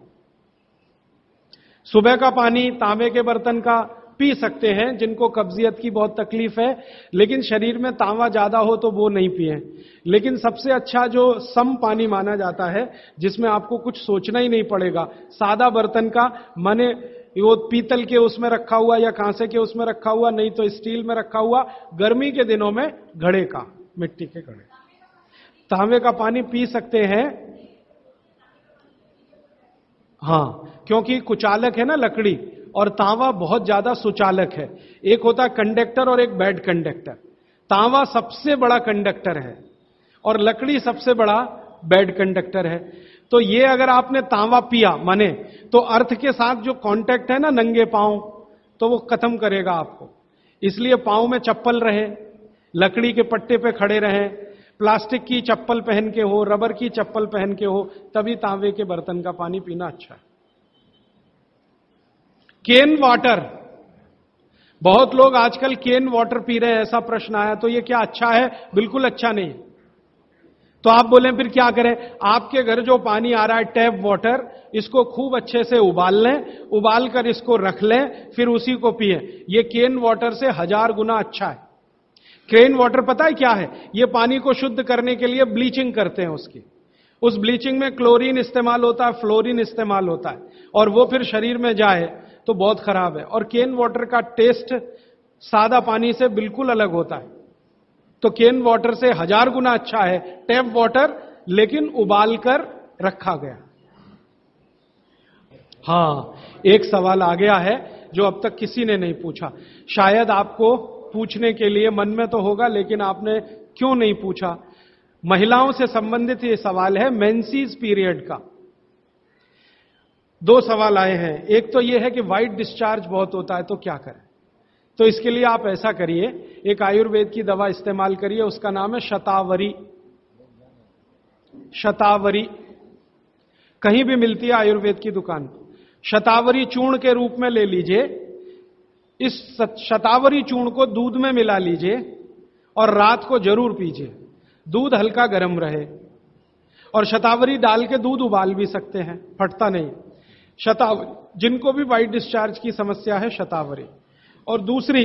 सुबह का पानी, तांबे के बर्तन का पी सकते हैं, जिनको कब्जियत की बहुत तकलीफ़ है, लेकिन शरीर में तांवा ज़्यादा हो तो वो नहीं पिए। लेकिन सबसे अच्छा जो सम पानी माना जाता है, जिसमें आपको कुछ सोचना ही नहीं पड़ेगा, सादा बर्तन का, माने वो पीतल के उसमें रखा हुआ या कांसे के उसमें रखा हुआ, नहीं तो स्टील में रखा हुआ, गर्मी के दिनों में घड़े का, मिट्टी के घड़े। तांबे का पानी पी सकते हैं। हाँ, क्योंकि कुचालक है ना लकड़ी, और तांवा बहुत ज़्यादा सुचालक है। एक होता कंडक्टर और एक बैड कंडक्टर। तांवा सबसे बड़ा कंडक्टर है, और लकड़ी सबसे बड़ा बैड कंडक्टर है। तो ये अगर आपने तांवा पिया, माने तो अर्थ के साथ जो कांटेक्ट है ना, नंगे पाँव तो वो खत्म करेगा आपको। इसलिए पाँव में चप्पल रहे, लकड़ी के पट्टे पे खड़े रहें, प्लास्टिक की चप्पल पहन के हो, रबर की चप्पल पहन के हो, तभी तांबे के बर्तन का पानी पीना अच्छा है। केन वाटर बहुत लोग आजकल केन वाटर पी रहे हैं, ऐसा प्रश्न आया तो ये क्या अच्छा है? बिल्कुल अच्छा नहीं। तो आप बोले, फिर क्या करें? आपके घर जो पानी आ रहा है, टैप वाटर, इसको खूब अच्छे से उबाल लें, उबाल कर इसको रख लें, फिर उसी को पिए। ये केन वाटर से हज़ार गुना अच्छा है। क्रेन वाटर पता है क्या है? ये पानी को शुद्ध करने के लिए ब्लीचिंग करते हैं उसकी। उस ब्लीचिंग में क्लोरीन इस्तेमाल होता है फ्लोरीन इस्तेमाल होता है। और वो फिर शरीर में जाए तो बहुत खराब है। और केन वाटर का टेस्ट सादा पानी से बिल्कुल अलग होता है। तो केन वाटर से हज़ार गुना अच्छा है टैप वाटर लेकिन उबाल कर रखा गया। हाँ, एक सवाल आ गया है जो अब तक किसी ने नहीं पूछा। शायद आपको पूछने के लिए मन में तो होगा, लेकिन आपने क्यों नहीं पूछा? महिलाओं से संबंधित ये सवाल है मेंसीज पीरियड का। दो सवाल आए हैं। एक तो यह है कि वाइट डिस्चार्ज बहुत होता है तो क्या करें? तो इसके लिए आप ऐसा करिए, एक आयुर्वेद की दवा इस्तेमाल करिए, उसका नाम है शतावरी। शतावरी। कहीं भी मिलती है आयुर्वेद की दुकान, शतावरी चूर्ण के रूप में ले लीजिए, इस शतावरी चूर्ण को दूध में मिला लीजिए और रात को ज़रूर पीजिए। दूध हल्का गर्म रहे। और शतावरी डाल के दूध उबाल भी सकते हैं, फटता नहीं। शतावरी जिनको भी वाइट डिस्चार्ज की समस्या है, शतावरी। और दूसरी,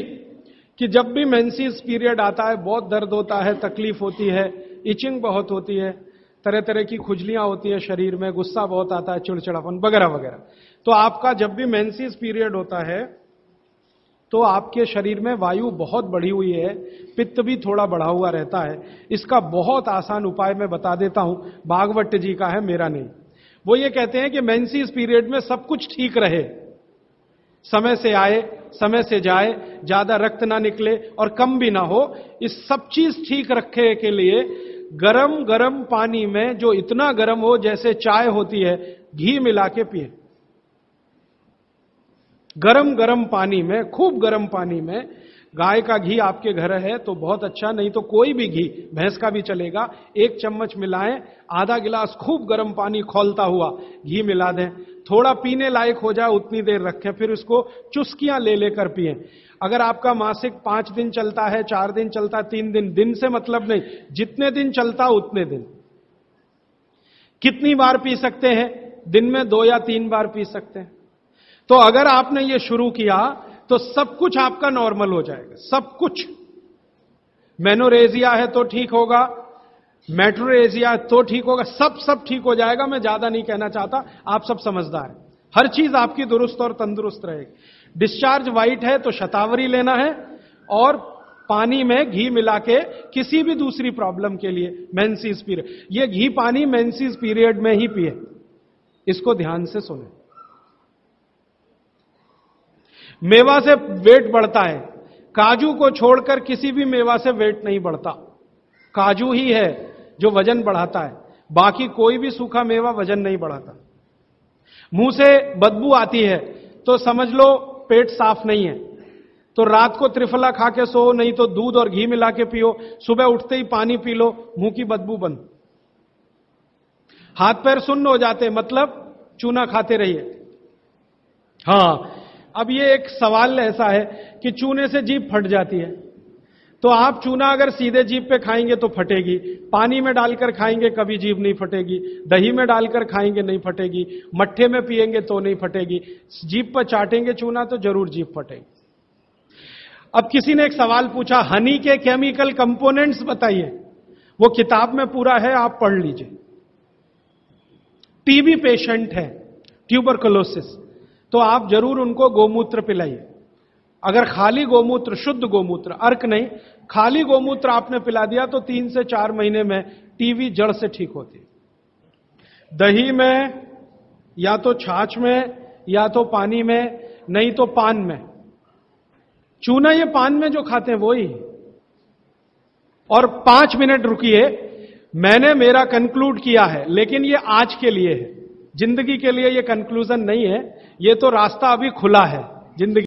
कि जब भी मेंसिस पीरियड आता है, बहुत दर्द होता है, तकलीफ़ होती है इचिंग बहुत होती है तरह तरह की खुजलियाँ होती है शरीर में, गुस्सा बहुत आता है, चिड़चिड़ापन वगैरह वगैरह। तो आपका जब भी मेंसिस पीरियड होता है तो आपके शरीर में वायु बहुत बढ़ी हुई है, पित्त भी थोड़ा बढ़ा हुआ रहता है। इसका बहुत आसान उपाय मैं बता देता हूँ बागवट जी का है, मेरा नहीं। वो ये कहते हैं कि मेंसिस पीरियड में सब कुछ ठीक रहे। समय से आए, समय से जाए, ज़्यादा रक्त ना निकले और कम भी ना हो, इस सब चीज़ ठीक रखे के लिए गरम गरम पानी में जो इतना गरम हो जैसे चाय होती है, घी मिला के पिए। गरम गरम पानी में, खूब गरम पानी में, गाय का घी आपके घर है तो बहुत अच्छा नहीं तो कोई भी घी, भैंस का भी चलेगा, एक चम्मच मिलाएँ, आधा गिलास खूब गर्म पानी खोलता हुआ घी मिला दें। थोड़ा पीने लायक हो जाए, उतनी देर रखें, फिर उसको चुस्कियाँ ले लेकर पिए। अगर आपका मासिक पाँच दिन चलता है, चार दिन चलता है, तीन दिन दिन से मतलब नहीं, जितने दिन चलता, उतने दिन। कितनी बार पी सकते हैं? दिन में दो या तीन बार पी सकते हैं। तो अगर आपने ये शुरू किया तो सब कुछ आपका नॉर्मल हो जाएगा, सब कुछ। मेनोरेजिया है तो ठीक होगा मेट्रोरेजिया तो ठीक होगा, सब सब ठीक हो जाएगा, मैं ज़्यादा नहीं कहना चाहता, आप सब समझदार हैं। हर चीज़ आपकी दुरुस्त और तंदुरुस्त रहेगी। डिस्चार्ज वाइट है तो शतावरी लेना है, और पानी में घी मिला के किसी भी दूसरी प्रॉब्लम के लिए मेंसिस पीरियड ये घी पानी मेंसिस पीरियड में ही पिए। इसको ध्यान से सुने। मेवा से वेट बढ़ता है। काजू को छोड़कर किसी भी मेवा से वेट नहीं बढ़ता। काजू ही है। जो वज़न बढ़ाता है। बाकी कोई भी सूखा मेवा वज़न नहीं बढ़ाता। मुँह से बदबू आती है तो समझ लो पेट साफ़ नहीं है। तो रात को त्रिफला खा के सो, नहीं तो दूध और घी मिला के पियो, सुबह उठते ही पानी पी लो, मुँह की बदबू बंद। हाथ पैर सुन्न हो जाते मतलब चूना खाते रहिए। हाँ, अब ये एक सवाल ऐसा है कि चूने से जीप फट जाती है। तो आप चूना अगर सीधे जीप पे खाएँगे तो फटेगी। पानी में डालकर खाएँगे कभी जीप नहीं फटेगी। दही में डालकर खाएँगे नहीं फटेगी। मट्ठे में पिएँगे तो नहीं फटेगी। जीप पर चाटेंगे चूना तो ज़रूर जीप फटेगी। अब किसी ने एक सवाल पूछा, हनी के केमिकल कंपोनेंट्स बताइए। वो किताब में पूरा है, आप पढ़ लीजिए। टीबी पेशेंट है, ट्यूबरकुलोसिस। तो आप ज़रूर उनको गोमूत्र पिलाइए। अगर खाली गोमूत्र, शुद्ध गोमूत्र, अर्क नहीं, खाली गोमूत्र आपने पिला दिया तो तीन से चार महीने में टीवी जड़ से ठीक होती दही में, या तो छाछ में, या तो पानी में, नहीं तो पान में। चूना ये पान में जो खाते हैं वो ही और पाँच मिनट रुकिए, मैंने मेरा कंक्लूड किया है, लेकिन ये आज के लिए है। ज़िंदगी के लिए ये कंक्लूजन नहीं है, ये तो रास्ता अभी खुला है, ज़िंदगी